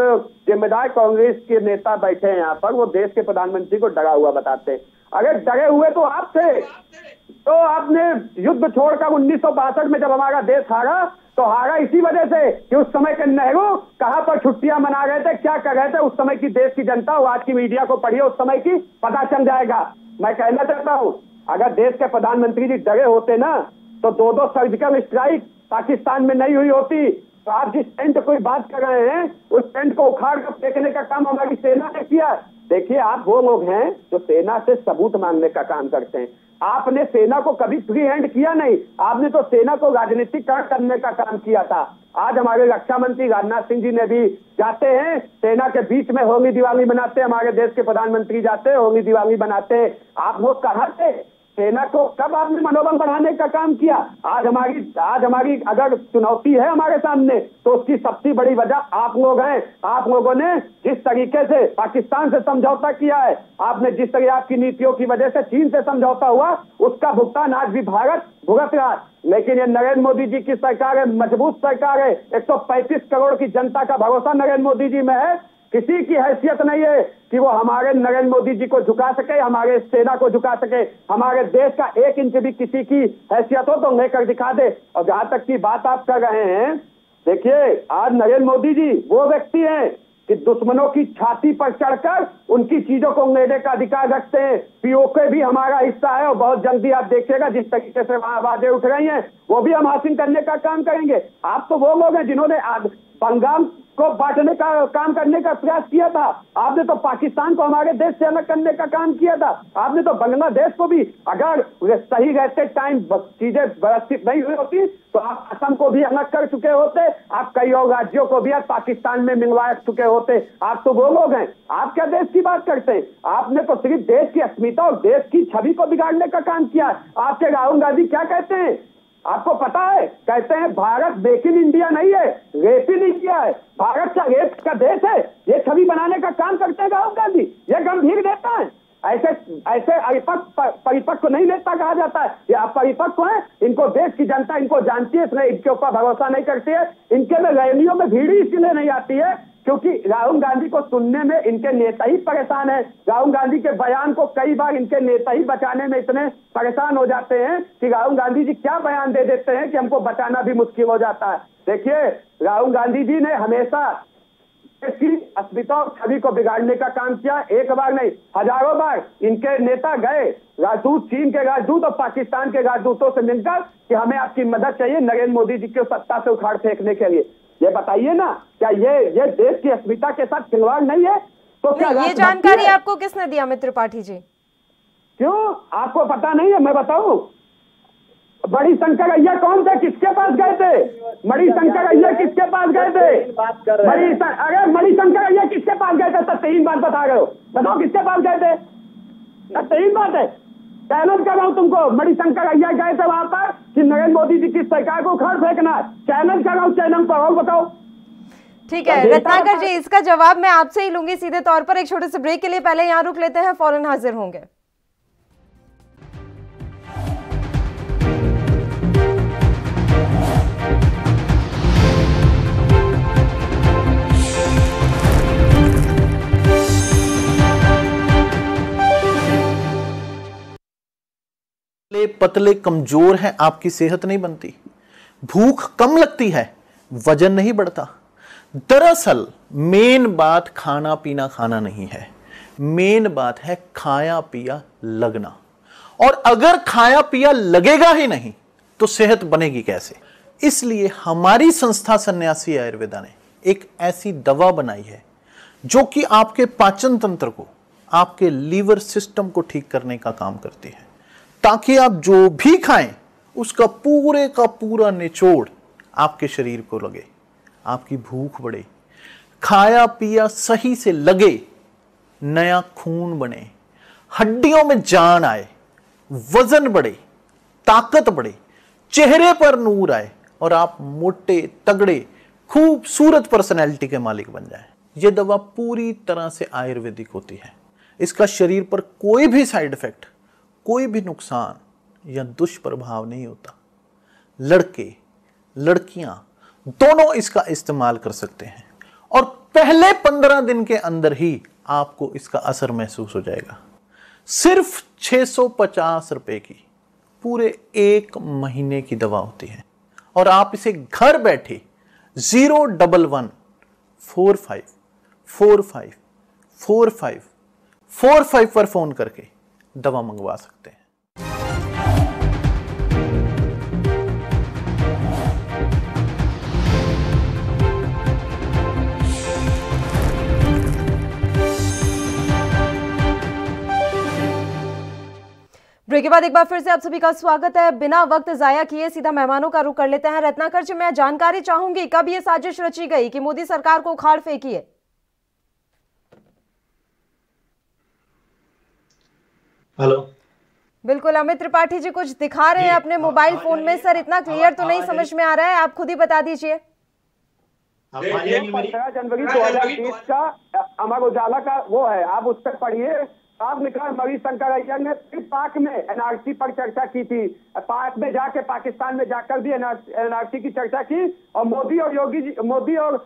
जिम्मेदार कांग्रेस के नेता बैठे हैं यहाँ पर वो देश के प्रधानमंत्री को डरा हुआ बताते हैं। अगर डरे हुए तो आप थे तो आपने युद्ध छोड़कर उन्नीस सौ बासठ में जब हमारा देश हारा तो हारा इसी वजह से कि उस समय के नेहरू कहाँ पर छुट्टियाँ मना रहे थे, क्या कर रहे थे, उस समय की देश की जनता और आज की मीडिया को पढ़िए, उस समय की पता चल जाएगा। मैं कहना चाहता हूँ, अगर देश के प्रधानमंत्री जी डरे होते ना तो दो दो सर्जिकल स्ट्राइक पाकिस्तान में नहीं हुई होती। तो आप जिस टेंट कोई बात कर रहे हैं, उस टेंट को उखाड़ कर फेंकने का काम हमारी सेना ने किया देखिए, आप वो लोग हैं जो सेना से सबूत मांगने का काम करते हैं। आपने सेना को कभी फ्री हैंड किया नहीं। आपने तो सेना को राजनीतिकरण करने का काम किया था। आज हमारे रक्षा मंत्री राजनाथ सिंह जी ने भी जाते हैं, सेना के बीच में होली दिवाली मनाते हमारे देश के प्रधानमंत्री जाते हैं, होली दिवाली बनाते आप लोग कहा थे सेना को कब आपने मनोबल बढ़ाने का काम किया? आज हमारी आज हमारी अगर चुनौती है हमारे सामने तो उसकी सबसे बड़ी वजह आप लोग हैं। आप लोगों ने जिस तरीके से पाकिस्तान से समझौता किया है, आपने जिस तरह आपकी नीतियों की वजह से चीन से समझौता हुआ, उसका भुगतान आज भी भारत भुगत रहा लेकिन ये नरेंद्र मोदी जी की सरकार है, मज़बूत सरकार है। 135 करोड़ की जनता का भरोसा नरेंद्र मोदी जी में है। किसी की हैसियत नहीं है कि वो हमारे नरेंद्र मोदी जी को झुका सके, हमारे सेना को झुका सके, हमारे देश का एक इंच भी किसी की हैसियत हो तो लेकर दिखा दे। और जहाँ तक की बात आप कर रहे हैं, देखिए, आज नरेंद्र मोदी जी वो व्यक्ति हैं कि दुश्मनों की छाती पर चढ़कर उनकी चीज़ों को लेने का अधिकार रखते हैं। पीओके भी हमारा हिस्सा है और बहुत जल्दी आप देखिएगा जिस तरीके से वहाँ आवाज़ें उठ रही हैं, वो भी हम हासिल करने का काम करेंगे। आप तो वो लोग हैं जिन्होंने बंगाल को बांटने का काम करने का प्रयास किया था। आपने तो पाकिस्तान को हमारे देश से अलग करने का काम किया था। आपने तो बांग्लादेश को भी अगर सही रहते टाइम चीज़ें व्यवस्थित नहीं हुई होती तो आप असम को भी अलग कर चुके होते, आप कई और राज्यों को भी पाकिस्तान में मिलवा चुके होते। आप तो वो लोग हैं, आप क्या देश की बात करते हैं? आपने तो सिर्फ़ देश की अस्मिता और देश की छवि को बिगाड़ने का काम किया। आपके राहुल गांधी क्या कहते हैं? आपको पता है, कहते हैं भारत मेक इन इंडिया नहीं है रेप इन इंडिया है। भारत का रेप का देश है, ये छवि बनाने का काम करते हैं राहुल गांधी, ये गंभीर नेता है। ऐसे ऐसे परिपक्व परिपक्व नहीं नेता कहा जाता है। ये आप परिपक्व हैं, इनको देश की जनता इनको जानती है इसलिए इनके ऊपर भरोसा नहीं करती है। इनके में रैलियों में भीड़ इसलिए नहीं आती है क्योंकि राहुल गांधी को सुनने में इनके नेता ही परेशान है। राहुल गांधी के बयान को कई बार इनके नेता ही बचाने में इतने परेशान हो जाते हैं कि राहुल गांधी जी क्या बयान दे देते हैं कि हमको बचाना भी मुश्किल हो जाता है। देखिए, राहुल गांधी जी ने हमेशा इसकी अस्मिता और छवि को बिगाड़ने का काम किया, एक बार नहीं, हज़ारों बार इनके नेता गए, राजदूत, चीन के राजदूत और पाकिस्तान के राजदूतों से मिलकर कि हमें आपकी मदद चाहिए नरेंद्र मोदी जी को सत्ता से उखाड़ फेंकने के लिए। ये बताइए ना क्या ये ये देश की अस्मिता के साथ खिलवाड़ नहीं है?
तो क्या ये जानकारी आपको किसने दिया अमित त्रिपाठी जी?
क्यों? आपको पता नहीं है मैं बताऊँ? बड़ी शंकर अय्या कौन थे? किसके पास गए थे? मणि शंकर अय्या किसके पास गए थे? मणि अरे मणि शंकर अय्या किसके पास गए थे? तब तीन बात बता रहे हो। बताओ किसके पास गए थे? तीन बात है। चैलेंज कर रहा हूँ तुमको मणिशंकर अय्या गए थे वहाँ पर कि नरेंद्र मोदी जी की सरकार को घर फेंकना चैलेंज कर रहा हूँ चैनल पर और बताओ।
ठीक है रत्नाकर जी इसका जवाब मैं आपसे ही लूँगी सीधे तौर पर एक छोटे से ब्रेक के लिए पहले यहाँ रुक लेते हैं फॉरन हाजिर होंगे।
पतले कमज़ोर हैं, आपकी सेहत नहीं बनती। भूख कम लगती है, वज़न नहीं बढ़ता। दरअसल, मेन बात खाना पीना खाना नहीं है। मेन बात है खाया पिया लगना। और अगर खाया पिया लगेगा ही नहीं तो सेहत बनेगी कैसे? इसलिए हमारी संस्था सन्यासी आयुर्वेदा ने एक ऐसी दवा बनाई है, जो कि आपके पाचन तंत्र को, आपके लीवर सिस्टम को ठीक करने का काम करती है। ताकि आप जो भी खाएँ, उसका पूरे का पूरा निचोड़ आपके शरीर को लगे, आपकी भूख बढ़े, खाया पिया सही से लगे, नया खून बने, हड्डियों में जान आए, वज़न बढ़े, ताकत बढ़े, चेहरे पर नूर आए और आप मोटे, तगड़े, खूबसूरत पर्सनैलिटी के मालिक बन जाए। यह दवा पूरी तरह से आयुर्वेदिक होती है। इसका शरीर पर कोई भी साइड इफ़ेक्ट कोई भी नुकसान या दुष्प्रभाव नहीं होता। लड़के, लड़कियाँ दोनों इसका इस्तेमाल कर सकते हैं और पहले पंद्रह दिन के अंदर ही आपको इसका असर महसूस हो जाएगा। सिर्फ़ 650 रुपए की पूरे एक महीने की दवा होती है और आप इसे घर बैठे zero double one four five four five four five four five पर फ़ोन करके दवा मंगवा सकते हैं।
ब्रेक के बाद एक बार फिर से आप सभी का स्वागत है। बिना वक्त जाया किए सीधा मेहमानों का रुख कर लेते हैं। रत्नाकर जी मैं जानकारी चाहूँगी, कब ये साजिश रची गई कि मोदी सरकार को उखाड़ फेंकी है?
हेलो।
बिल्कुल अमित त्रिपाठी जी कुछ दिखा रहे हैं अपने मोबाइल फ़ोन में? सर इतना क्लियर तो नहीं समझ में आ रहा है आप खुद ही बता दीजिए।
जनवरी दो हज़ार बीस का अमर उजाला का वो है आप उस पर पढ़िए। साफ़ लिखा मणिशंकर अय्यर ने फिर पाक में एनआरसी पर चर्चा की थी। पाक में जाके पाकिस्तान में जाकर भी एनआरसी की चर्चा की और मोदी और योगी जी मोदी और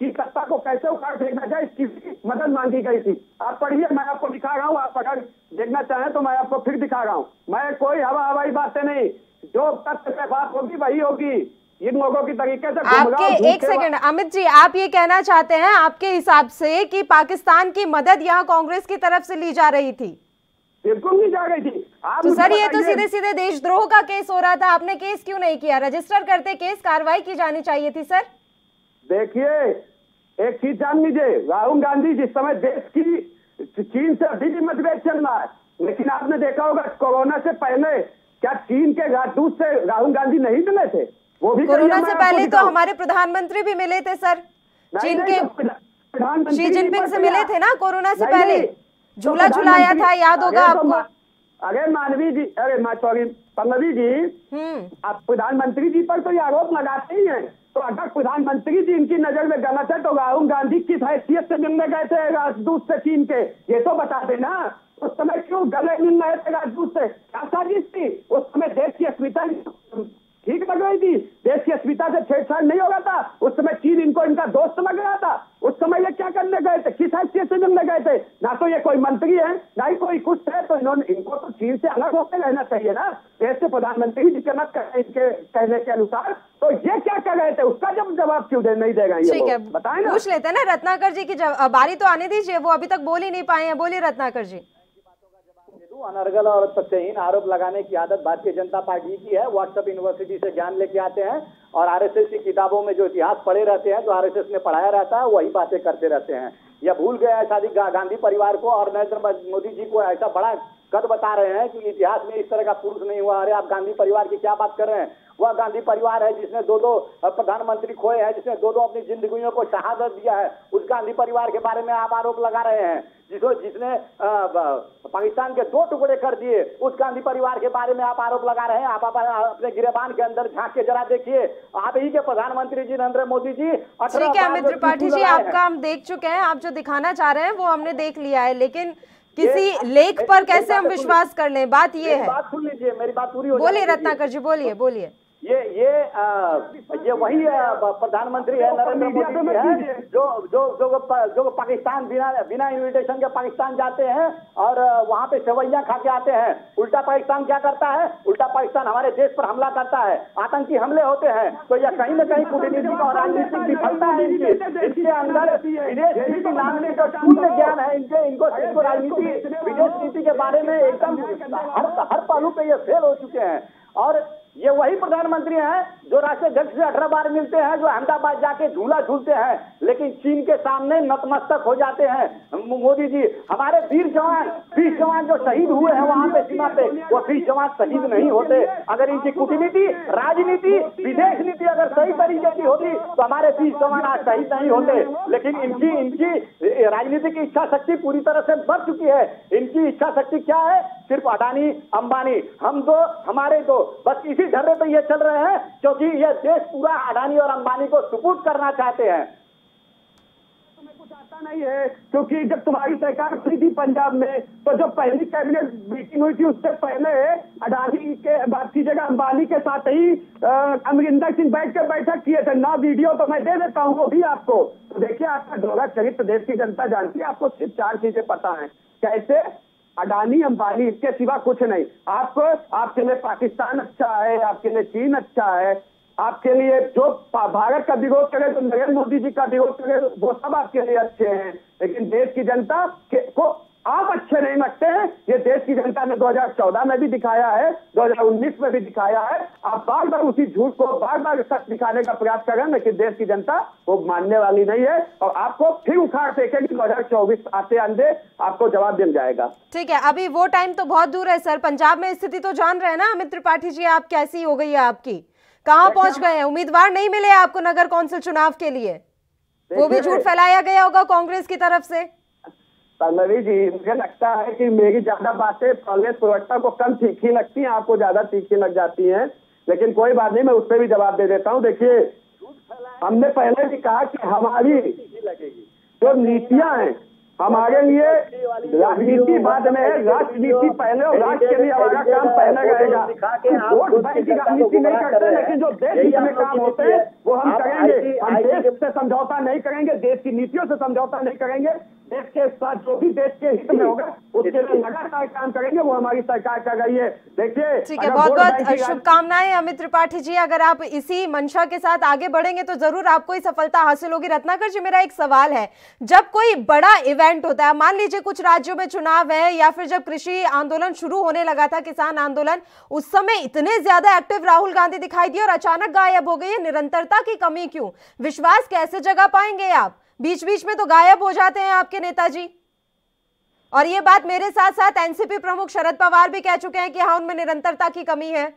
की सत्ता को कैसे उखाड़ फेंकना जाए इसकी मदद मांगी गई थी। आप पढ़िए मैं आपको दिखा रहा हूँ आप अगर देखना चाहें तो मैं आपको फिर दिखा रहा हूँ। मैं कोई हवा हवाई बातें नहीं जो तथ्य पे बात होगी वही होगी। इन लोगों की तरीके से
आपके एक सेकंड अमित जी आप ये कहना चाहते हैं आपके हिसाब से कि पाकिस्तान की मदद यहाँ कांग्रेस की तरफ़ से ली जा रही थी?
बिल्कुल नहीं जा रही थी।
आप तो सर ये तो सीधे सीधे देशद्रोह का केस हो रहा था आपने केस क्यों नहीं किया? रजिस्टर करते केस कार्रवाई की जानी चाहिए थी सर?
देखिए एक चीज़ जान लीजिए राहुल गांधी जिस समय देश की चीन से अभी भी मतभेद चल रहा है लेकिन आपने देखा होगा कोरोना से पहले क्या चीन के राजदूत से राहुल गांधी नहीं मिले थे?
वो भी कोरोना से पहले तो हमारे प्रधानमंत्री भी मिले थे सर। चीन के शी जिनपिंग से मिले थे ना कोरोना से पहले। झूला झुलाया था याद होगा आपको।
अरे मानवी जी अरे सॉरी पल्लवी जी
हम्म।
आप प्रधानमंत्री जी पर तो ये आरोप लगाते ही हैं? तो अगर प्रधानमंत्री जी इनकी नज़र में गलत है तो राहुल गांधी किस हैसियत से मिलने गए थे राजदूत से चीन के? ये तो बता देना। उस समय क्यों गले मिल रहे थे राजदूत से? क्या साजिश थी उस समय देश की अस्मिता ठीक लग रही थी। देश की अस्मिता से छेड़छाड़ नहीं हो रहा था। उस समय चीन इनको इनका दोस्त समझ रहा था। उस समय ये क्या करने गए थे? किस हैसियत से मिलने गए थे? ना तो ये कोई मंत्री है ना ही कोई कुछ है तो इन्होंने इनको तो चीन से अलग होकर रहना चाहिए ना। देश के प्रधानमंत्री जी के मत इनके कहने के अनुसार। तो ये क्या कर रहे थे? उसका जब जवाब क्यों दे नहीं देगा ये
ठीक है
लोग? बताएँ ना।
पूछ लेते हैं ना रत्नाकर जी की बारी तो आने दीजिए वो अभी तक बोल ही नहीं पाए हैं। बोलिए रत्नाकर जी।
दूँ, अनर्गल और तथ्यहीन आरोप लगाने की आदत भारतीय जनता पार्टी की है। व्हाट्सएप यूनिवर्सिटी से ज्ञान लेके आते हैं और आरएसएस की किताबों में जो इतिहास पढ़े रहते हैं जो आरएसएस ने पढ़ाया रहता है वही बातें करते रहते हैं। या भूल गए हैं शादी गांधी परिवार को और नरेंद्र मोदी जी को ऐसा बड़ा कद बता रहे हैं कि इतिहास में इस तरह का पुरुष नहीं हुआ। अरे आप गांधी परिवार की क्या बात कर रहे हैं? वह गांधी परिवार है जिसने दो दो प्रधानमंत्री खोए हैं जिसने दो दो अपनी जिंदगियों को शहादत दिया है। उस गांधी परिवार के बारे में आप आरोप लगा रहे हैं। जिसको जिसने पाकिस्तान के दो टुकड़े कर दिए उस गांधी परिवार के बारे में आप आरोप लगा रहे हैं आप आप- अपने गिरबान के अंदर झाँक के जरा देखिए। आप ही के प्रधानमंत्री जी नरेंद्र मोदी जी 18
ठीक है अमित त्रिपाठी जी आपका हम देख चुके हैं आप जो दिखाना चाह रहे हैं वो हमने देख लिया है लेकिन किसी लेख पर कैसे हम विश्वास कर लें? बात ये है।
बात सुन लीजिए मेरी बात पूरी
बोलिए रत्नाकर जी बोलिए बोलिए।
ये ये आ, ये वही प्रधानमंत्री है नरेंद्र मोदी है जो जो जो जो पाकिस्तान बिना बिना इनविटेशन के पाकिस्तान जाते हैं और वहाँ पे सेवैया खा के आते हैं। उल्टा पाकिस्तान क्या करता है? उल्टा पाकिस्तान हमारे देश पर हमला करता है। आतंकी हमले होते हैं। तो यह कहीं न कहीं कूटनीतिक और राजनीतिक विफलता है इनकी। इसके अंदर विदेश नीति नाम के जो शून्य ज्ञान है इनके। इनको इनको राजनीति विदेश नीति के बारे में एकदम हर हर पहलू पे ये फेल हो चुके हैं। और ये वही प्रधानमंत्री हैं जो राष्ट्रीय अध्यक्ष से अठारह बार मिलते हैं, जो अहमदाबाद जाके झूला झूलते हैं, लेकिन चीन के सामने नतमस्तक हो जाते हैं। मोदी जी, हमारे वीर जवान वीर जवान जो शहीद हुए हैं वहाँ पे सीमा पे, वो वीर जवान शहीद नहीं होते। अगर इनकी कूटनीति, राजनीति, विदेश नीति अगर सही तरीके की होती तो हमारे वीर जवान आज शहीद नहीं होते। लेकिन इनकी इनकी राजनीतिक इच्छा शक्ति पूरी तरह से बढ़ चुकी है। इनकी इच्छा शक्ति क्या है? सिर्फ़ अडानी, अंबानी, हम दो, हमारे दो, बस इसी ढर्रे पे ये चल रहे हैं, क्योंकि ये देश पूरा अडानी और अंबानी को सुपुर्द करना चाहते हैं।
कुछ आता नहीं है, क्योंकि जब तुम्हारी सरकार खुली थी पंजाब में तो जो पहली कैबिनेट मीटिंग हुई थी, उससे पहले अडानी के बात कीजिएगा अंबानी के साथ ही अमरिंदर सिंह बैठ कर बैठक किए थे ना वीडियो तो मैं दे देता हूँ, वो भी आपको। तो देखिए, आपका डोरा चरित्र देश की जनता जानती है, आपको सिर्फ़ चार चीज़ें पता है। कैसे? अडानी, अंबानी, इसके सिवा कुछ नहीं। आपको आपके लिए पाकिस्तान अच्छा है, आपके लिए चीन अच्छा है, आपके लिए जो भारत का विरोध करे तो नरेंद्र मोदी जी का विरोध करे, वो सब आपके लिए अच्छे हैं। लेकिन देश की जनता को आप अच्छे नहीं लगते हैं। ये देश की जनता ने 2014 में भी दिखाया है 2019 में भी दिखाया है। आप बार बार उसी झूठ को बार बार सच दिखाने का प्रयास कर रहे हैं लेकिन देश की जनता वो मानने वाली नहीं है। और आपको फिर उखाड़ फेंकेगी 2024 आते आंदे आपको जवाब मिल जाएगा।
ठीक है अभी वो टाइम तो बहुत दूर है सर। पंजाब में स्थिति तो जान रहे हैं ना अमित त्रिपाठी जी आप कैसी हो गई है आपकी? कहाँ पहुँच गए हैं? उम्मीदवार नहीं मिले आपको नगर कौंसिल चुनाव के लिए। वो भी झूठ फैलाया गया होगा कांग्रेस की तरफ़ से।
पल्लवी जी, मुझे लगता है कि मेरी ज़्यादा बातें कांग्रेस प्रवक्ता को कम तीखी लगती हैं, आपको ज़्यादा तीखी लग जाती हैं, लेकिन कोई बात नहीं, मैं उस पर भी जवाब दे देता हूँ। देखिए, हमने पहले भी कहा कि हमारी जो नीतियाँ हैं हमारे लिए राजनीति बाद में है, राजनीति पहले और राष्ट्र के लिए हमारा काम पहले रहेगा। वोट बैंक की राजनीति नहीं करते, लेकिन जो देश हित में काम होते हैं, वो हम करेंगे। हम देश से समझौता नहीं करेंगे, देश की नीतियों से समझौता नहीं करेंगे। देश के साथ जो भी देश के हित में होगा उसके लिए लगातार काम करेंगे वो हमारी सरकार कर रही है। देखिए
ठीक है बहुत बहुत शुभकामनाएँ अमित त्रिपाठी जी। अगर आप इसी मंशा के साथ आगे बढ़ेंगे तो ज़रूर आपको ही सफलता हासिल होगी। रत्नाकर जी मेरा एक सवाल है। जब कोई बड़ा इवेंट होता है मान लीजिए कुछ राज्यों में चुनाव है या फिर जब कृषि आंदोलन शुरू होने लगा था किसान आंदोलन उस समय इतने ज़्यादा एक्टिव राहुल गांधी दिखाई दिए और अचानक गायब हो गई ये निरंतरता की कमी क्यों? विश्वास कैसे जगा पाएँगे आप? बीच बीच में तो गायब हो जाते हैं आपके नेताजी। और ये बात मेरे साथ साथ एनसीपी प्रमुख शरद पवार भी कह चुके हैं कि हाँ उनमें निरंतरता की कमी है।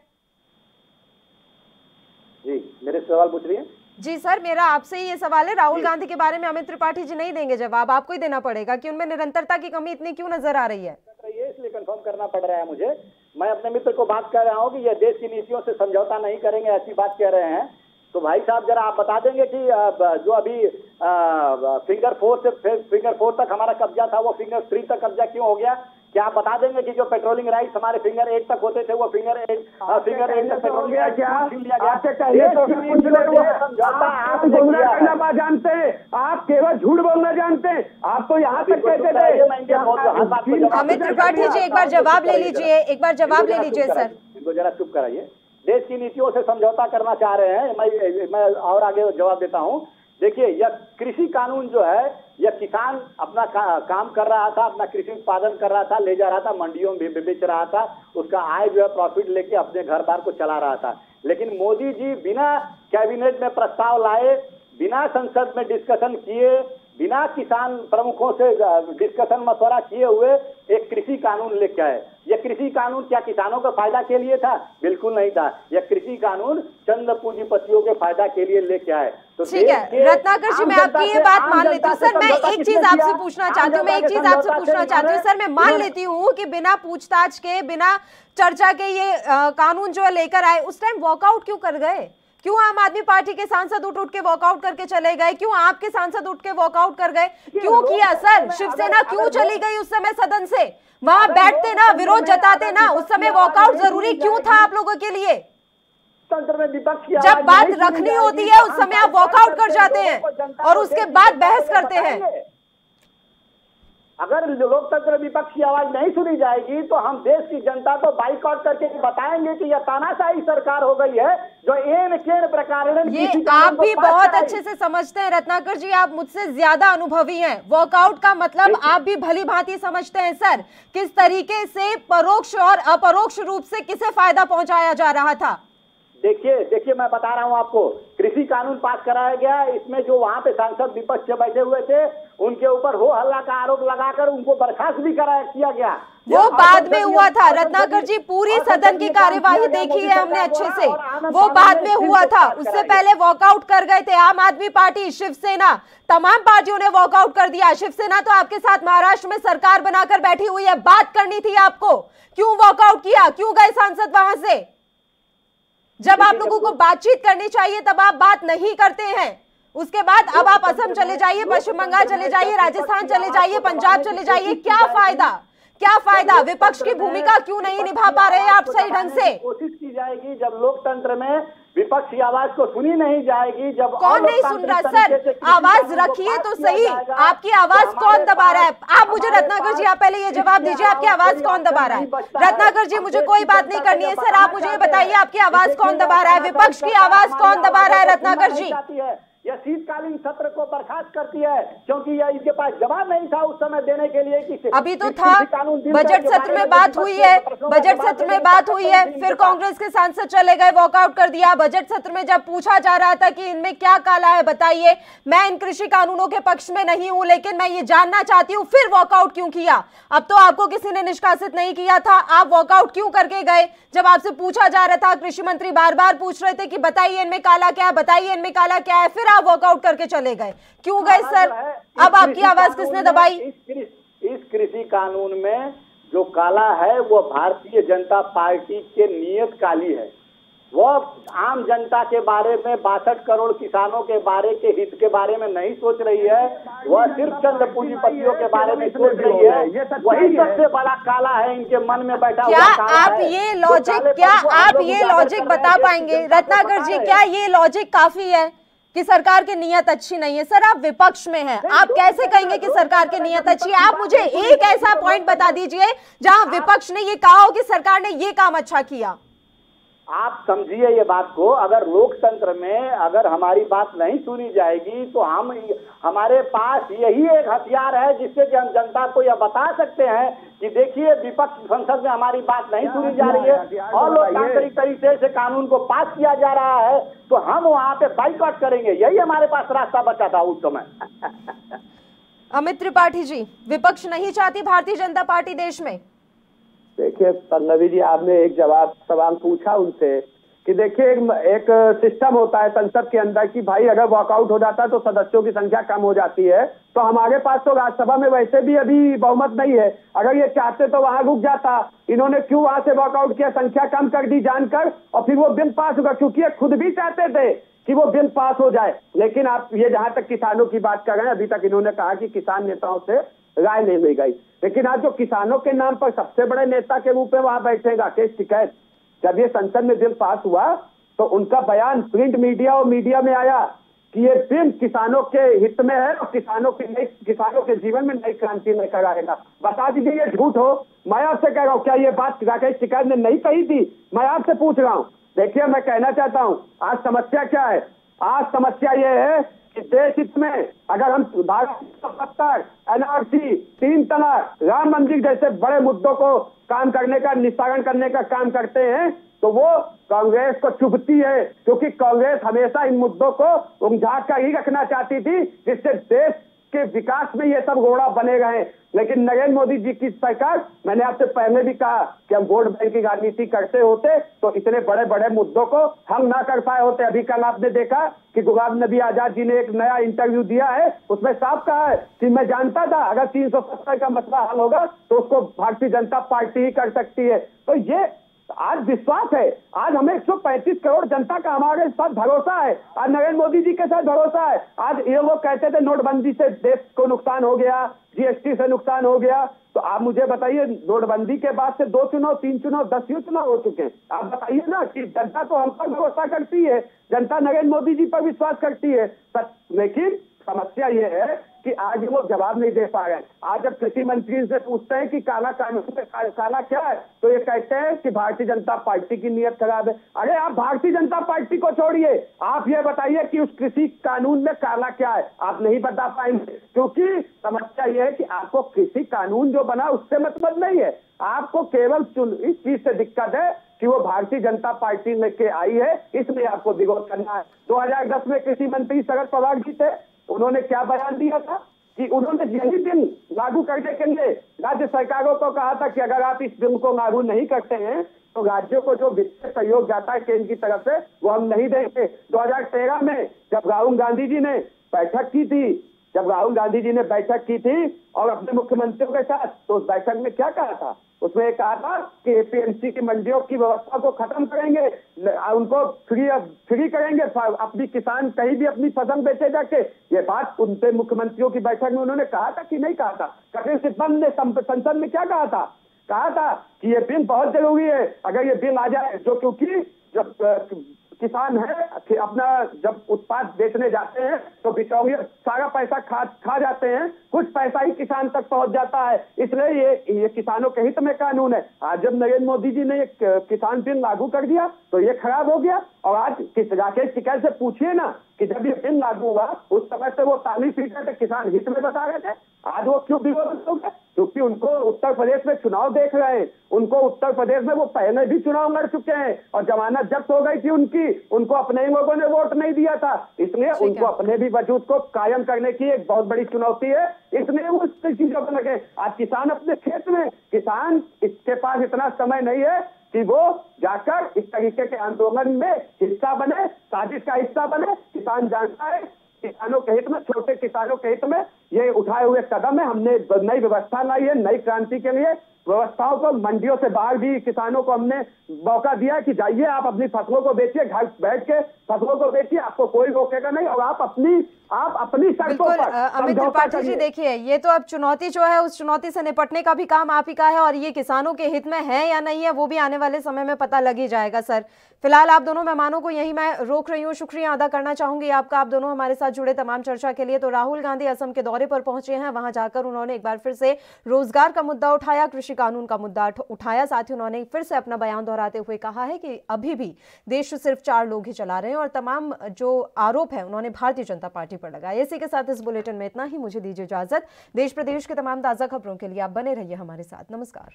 जी मेरे सवाल पूछ रही है
जी सर मेरा आपसे ही ये सवाल है। राहुल गांधी के बारे में अमित त्रिपाठी जी नहीं देंगे जवाब। आपको ही देना पड़ेगा कि उनमें निरंतरता की कमी इतनी क्यों नज़र आ रही है?
इसलिए कंफर्म करना पड़ रहा है मुझे। मैं अपने मित्र को बात कर रहा हूँ कि ये देश की नीतियों से समझौता नहीं करेंगे ऐसी बात कह रहे हैं। तो भाई साहब जरा आप बता देंगे कि जो अभी फिंगर फोर से फिंगर फोर तक हमारा कब्जा था वो फिंगर थ्री तक कब्जा क्यों हो गया? क्या आप बता देंगे कि जो पेट्रोलिंग राइट्स हमारे फिंगर एट तक होते थे वो फिंगर एट फिंगर एट तक पेट्रोलिंग लिया
तो
है।
बात जानते हैं? आप केवल झूठ बोलना जानते हैं? आप तो यहाँ तक कहते थे।
जवाब
अमित त्रिपाठी जी एक बार जवाब ले लीजिए एक बार जवाब ले लीजिए सर।
इनको जरा चुप कराइए। देश की नीतियों से समझौता करना चाह रहे हैं। मैं मैं और आगे जवाब देता हूँ। देखिए यह कृषि कानून जो है यह किसान अपना का, काम कर रहा था अपना कृषि उत्पादन कर रहा था ले जा रहा था मंडियों में बेच रहा था उसका आय जो है प्रॉफिट लेके अपने घर बार को चला रहा था। लेकिन मोदी जी बिना कैबिनेट में प्रस्ताव लाए बिना संसद में डिस्कशन किए बिना किसान प्रमुखों से डिस्कशन मशवरा किए हुए एक कृषि कानून लेके आए। यह कृषि कानून क्या किसानों के फ़ायदा के लिए था? बिल्कुल नहीं था। यह कृषि कानून चंद पूंजीपतियों के फ़ायदा के लिए लेके आए। तो
ठीक है रत्नाकर जी मैं आपकी ये बात मान लेती हूँ। सर मैं एक चीज़ आपसे पूछना चाहती हूँ मैं एक चीज़ आपसे पूछना चाहती हूँ। सर मैं मान लेती हूँ कि बिना पूछताछ के बिना चर्चा के ये कानून जो है लेकर आए उस टाइम वॉकआउट क्यों कर गए? क्यों आम आदमी पार्टी के सांसद उठ उठ के वॉकआउट करके चले गए? क्यों आपके सांसद उठ के वॉकआउट कर गए? क्यों किया सर? शिवसेना क्यों चली गई उस समय सदन से? वहाँ बैठते ना विरोध जताते ना उस समय वॉकआउट ज़रूरी क्यों था आप लोगों के लिए?
तंत्र में विपक्ष की
जब बात रखनी होती है
तो
उस समय आप वॉकआउट कर जाते हैं और उसके बाद बहस करते हैं।
अगर लोकतंत्र विपक्ष की आवाज़ नहीं सुनी जाएगी तो हम देश की जनता को बाइकआउट करके बताएँगे कि यह तानाशाही सरकार हो गई है जो एन केन प्रकार
ये आप भी बहुत अच्छे से समझते हैं रत्नाकर जी आप मुझसे ज़्यादा अनुभवी हैं। वॉकआउट का मतलब आप भी भली भांति समझते हैं सर किस तरीके से परोक्ष और अपरोक्ष रूप से किसे फ़ायदा पहुँचाया जा रहा था?
देखिए देखिए मैं बता रहा हूँ आपको कृषि कानून पास कराया गया इसमें जो वहाँ पे सांसद विपक्ष से बैठे हुए थे उनके ऊपर हो हल्ला का आरोप लगाकर उनको बर्खास्त भी कराया किया गया।
वो बाद में हुआ था रत्नाकर जी पूरी सदन की कार्यवाही देखी है हमने अच्छे से। वो बाद में हुआ था उससे पहले वॉकआउट कर गए थे आम आदमी पार्टी शिवसेना। तमाम पार्टियों ने वॉकआउट कर दिया। शिवसेना तो आपके साथ महाराष्ट्र में सरकार बनाकर बैठी हुई है। बात करनी थी आपको। क्यों वॉकआउट किया? क्यों गए सांसद वहाँ से? जब आप लोगों को बातचीत करनी चाहिए, तब आप बात नहीं करते हैं। उसके बाद अब आप असम चले जाइए, पश्चिम बंगाल चले जाइए, राजस्थान चले जाइए, पंजाब चले जाइए, क्या फ़ायदा? क्या फ़ायदा? विपक्ष की भूमिका क्यों नहीं निभा पा रहे आप सही ढंग से?
कोशिश की जाएगी, जब लोकतंत्र में विपक्ष की आवाज़ को सुनी नहीं जाएगी जब
कौन नहीं सुन रहा? सर आवाज़ रखिए तो सही। आपकी आवाज़ तो कौन दबा रहा है? आप मुझे रत्नाकर जी आप पहले ये जवाब दीजिए आपकी आवाज़ कौन दबा रहा है? रत्नाकर जी मुझे कोई बात नहीं करनी है। सर आप मुझे ये बताइए आपकी आवाज़ कौन दबा रहा है? विपक्ष की आवाज़ कौन दबा रहा है? रत्नाकर जी।
यह शीतकालीन सत्र को बर्खास्त करती है क्योंकि यह इनके पास जवाब नहीं था उस समय देने के लिए कि
अभी तो था। बजट सत्र में
में
बात हुई है बजट सत्र में बात हुई है फिर कांग्रेस के सांसद चले गए वॉकआउट कर दिया बजट सत्र में जब पूछा जा रहा था कि इनमें क्या काला है बताइए मैं इन कृषि कानूनों के पक्ष में नहीं हूँ लेकिन मैं ये जानना चाहती हूँ फिर वॉकआउट क्यों किया? अब तो आपको किसी ने निष्कासित नहीं किया था आप वॉकआउट क्यों करके गए? जब आपसे पूछा जा रहा था कृषि मंत्री बार बार पूछ रहे थे कि बताइए इनमें काला क्या है बताइए इनमें काला क्या है फिर आप वॉकआउट करके चले गए। क्यों गए सर अब आपकी आवाज़ किसने दबाई?
इस कृषि कानून में जो काला है वो भारतीय जनता पार्टी के नियत काली है। वह आम जनता के बारे में बासठ करोड़ किसानों के बारे के हित के बारे में नहीं सोच रही है। वह सिर्फ़ चंद पूंजीपतियों के बारे में सोच रही है। वही सबसे बड़ा काला है इनके मन में बैठा
क्या
हुआ काला
आप
है।
ये लॉजिक क्या आप ये लॉजिक बता पाएँगे? रत्नाकर जी क्या ये लॉजिक काफ़ी है? कि सरकार की नीयत अच्छी नहीं है। सर आप विपक्ष में हैं। आप कैसे कहेंगे कि सरकार की नीयत अच्छी है? आप मुझे एक ऐसा पॉइंट बता दीजिए जहाँ विपक्ष ने ये कहा हो कि सरकार ने ये काम अच्छा किया।
आप समझिए ये बात को अगर लोकतंत्र में अगर हमारी बात नहीं सुनी जाएगी तो हम हमारे पास यही एक हथियार है जिससे कि हम जनता को यह बता सकते हैं कि देखिए विपक्ष संसद में हमारी बात नहीं सुनी जा रही है। और लोकतांत्रिक तरीके से कानून को पास किया जा रहा है तो हम वहाँ पे बाइकआउट करेंगे। यही हमारे पास रास्ता बचा था उस समय।
अमित त्रिपाठी जी विपक्ष नहीं चाहती भारतीय जनता पार्टी देश में।
देखिए पल्लवी जी आपने एक जवाब सवाल पूछा उनसे कि देखिए एक, एक सिस्टम होता है संसद के अंदर कि भाई अगर वॉकआउट हो जाता है तो सदस्यों की संख्या कम हो जाती है। तो हमारे पास तो राज्यसभा में वैसे भी अभी बहुमत नहीं है। अगर ये चाहते तो वहाँ रुक जाता। इन्होंने क्यों वहाँ से वॉकआउट किया? संख्या कम कर दी जानकर और फिर वो बिल पास होगा क्योंकि ये खुद भी चाहते थे कि वो बिल पास हो जाए। लेकिन आप ये जहाँ तक किसानों की बात कर रहे हैं अभी तक इन्होंने कहा कि किसान नेताओं से राय नहीं ली गई। लेकिन आज जो किसानों के नाम पर सबसे बड़े नेता के रूप में वहाँ बैठेगा केस शिकायत जब ये संसद में बिल पास हुआ तो उनका बयान प्रिंट मीडिया और मीडिया में आया कि ये बिल किसानों के हित में है और किसानों के नई, किसानों के जीवन में नई क्रांति लेकर आएगा। बता दीजिए, ये झूठ हो? मैं आपसे कह रहा हूँ, क्या ये बात राकेश शिकायत ने नहीं कही थी? मैं आपसे पूछ रहा हूँ। देखिए, मैं कहना चाहता हूँ, आज समस्या क्या है? आज समस्या ये है देश हित में अगर हम भारत एनआरसी, तीन तलाक, राम मंदिर जैसे बड़े मुद्दों को काम करने का, निस्तारण करने का काम करते हैं तो वो कांग्रेस को चुभती है, क्योंकि कांग्रेस हमेशा इन मुद्दों को उमझा कर ही रखना चाहती थी, जिससे देश के विकास में ये सब घोड़ा बने रहे लेकिन नरेंद्र मोदी जी की सरकार, मैंने आपसे पहले भी कहा कि हम वोट बैंक की राजनीति करते होते तो इतने बड़े बड़े मुद्दों को हम ना कर पाए होते। अभी कल आपने देखा कि गुलाम नबी आज़ाद जी ने एक नया इंटरव्यू दिया है। उसमें साफ़ कहा है कि मैं जानता था, अगर 370 का मसला हल होगा तो उसको भारतीय जनता पार्टी ही कर सकती है। तो ये आज विश्वास है। आज हमें 135 करोड़ जनता का हमारे साथ भरोसा है। आज नरेंद्र मोदी जी के साथ भरोसा है। आज ये लोग कहते थे, नोटबंदी से देश को नुकसान हो गया जीएसटी से नुकसान हो गया। तो आप मुझे बताइए, नोटबंदी के बाद से दो चुनाव, तीन चुनाव, दस यू चुनाव हो चुके हैं। आप बताइए ना कि जनता तो हम पर भरोसा करती है। जनता नरेंद्र मोदी जी पर विश्वास करती है। लेकिन समस्या ये है कि आज वो जवाब नहीं दे पा रहे हैं। आज जब कृषि मंत्री से पूछते हैं कि काला कानून में काला क्या है तो ये कहते हैं कि भारतीय जनता पार्टी की नीयत खराब है। अरे आप भारतीय जनता पार्टी को छोड़िए। आप ये बताइए कि उस कृषि कानून में काला क्या है। आप नहीं बता पाएँगे। क्योंकि समस्या ये है कि आपको कृषि कानून जो बना, उससे मतलब नहीं है। आपको केवल इस चीज़ से दिक्कत है कि वो भारतीय जनता पार्टी लेके आई है। इसलिए आपको विरोध करना है। 2010 में कृषि मंत्री शरद पवार जी थे। उन्होंने क्या बयान दिया था कि उन्होंने यही दिन लागू करने के लिए राज्य सरकारों को कहा था कि अगर आप इस बिल को लागू नहीं करते हैं तो राज्यों को जो वित्तीय सहयोग जाता है केंद्र की तरफ़ से, वो हम नहीं देंगे। 2013 में जब राहुल गांधी जी ने बैठक की थी, जब राहुल गांधी जी ने बैठक की थी और अपने मुख्यमंत्रियों के साथ तो उस बैठक में क्या कहा था? उसमें कहा था कि एपीएमसी की मंडियों की व्यवस्था को खत्म करेंगे उनको फ्री फ्री करेंगे अपनी किसान कहीं भी अपनी फ़सल बेचे जाके। ये बात उनसे मुख्यमंत्रियों की बैठक में उन्होंने कहा था कि नहीं कहा था? कठिन सिब्बल ने संसद में क्या कहा था? कहा था कि ये बिल बहुत ज़रूरी है। अगर ये बिल आ जाए, जो क्योंकि जब किसान है कि अपना जब उत्पाद बेचने जाते हैं तो बिचौलिए सारा पैसा खा खा जाते हैं, कुछ पैसा ही किसान तक पहुँच जाता है। इसलिए ये ये किसानों के हित में कानून है। आज जब नरेंद्र मोदी जी ने एक किसान बिल लागू कर दिया तो ये खराब हो गया। और आज किस, राकेश टिकैत से पूछिए ना कि जब ये बिल लागू हुआ, उस समय से वो तालीस फ़ीसद किसान हित में बता रहे थे। आज वो क्यों विरोध हो गए क्योंकि उनको उत्तर प्रदेश में चुनाव देख रहे हैं। उनको उत्तर प्रदेश में वो पहले भी चुनाव लड़ चुके हैं। और जमानत जब्त हो गई थी उनकी। उनको अपने ही लोगों ने वोट नहीं दिया था। इसलिए उनको अपने भी वजूद को कायम करने की एक बहुत बड़ी चुनौती है। इसलिए वो चीज़ों को लगे। आज किसान अपने खेत में किसान इसके पास इतना समय नहीं है कि वो जाकर इस तरीके के आंदोलन में हिस्सा बने साजिश का हिस्सा बने। किसान जानता है किसानों के हित में, छोटे किसानों के हित में ये उठाए हुए कदम है। हमने नई व्यवस्था लाई है, नई क्रांति के लिए व्यवस्थाओं को मंडियों से बाहर भी किसानों को हमने मौका दिया कि जाइए आप अपनी फ़सलों को बेचिए घर बैठ के फ़सलों को बेचिए आपको कोई रोकेगा नहीं और आप अपनी आप अपनी
पर अमित त्रिपाठी जी देखिए ये तो अब चुनौती जो है उस चुनौती से निपटने का भी काम आप ही का है और ये किसानों के हित में है या नहीं है वो भी आने वाले समय में पता लग ही जाएगा सर। फ़िलहाल आप दोनों मेहमानों को यही मैं रोक रही हूँ शुक्रिया अदा करना चाहूँगी आपका। आप दोनों हमारे साथ जुड़े तमाम चर्चा के लिए। तो राहुल गांधी असम के दौरे पर पहुँचे हैं वहाँ जाकर उन्होंने एक बार फिर से रोज़गार का मुद्दा उठाया कृषि कानून का मुद्दा उठाया। साथ ही उन्होंने फिर से अपना बयान दोहराते हुए कहा है कि अभी भी देश सिर्फ़ चार लोग ही चला रहे हैं और तमाम जो आरोप है उन्होंने भारतीय जनता पार्टी पर लगाया इसी के साथ इस बुलेटिन में इतना ही। मुझे दीजिए इजाज़त। देश प्रदेश के तमाम ताज़ा खबरों के लिए आप बने रहिए हमारे साथ। नमस्कार।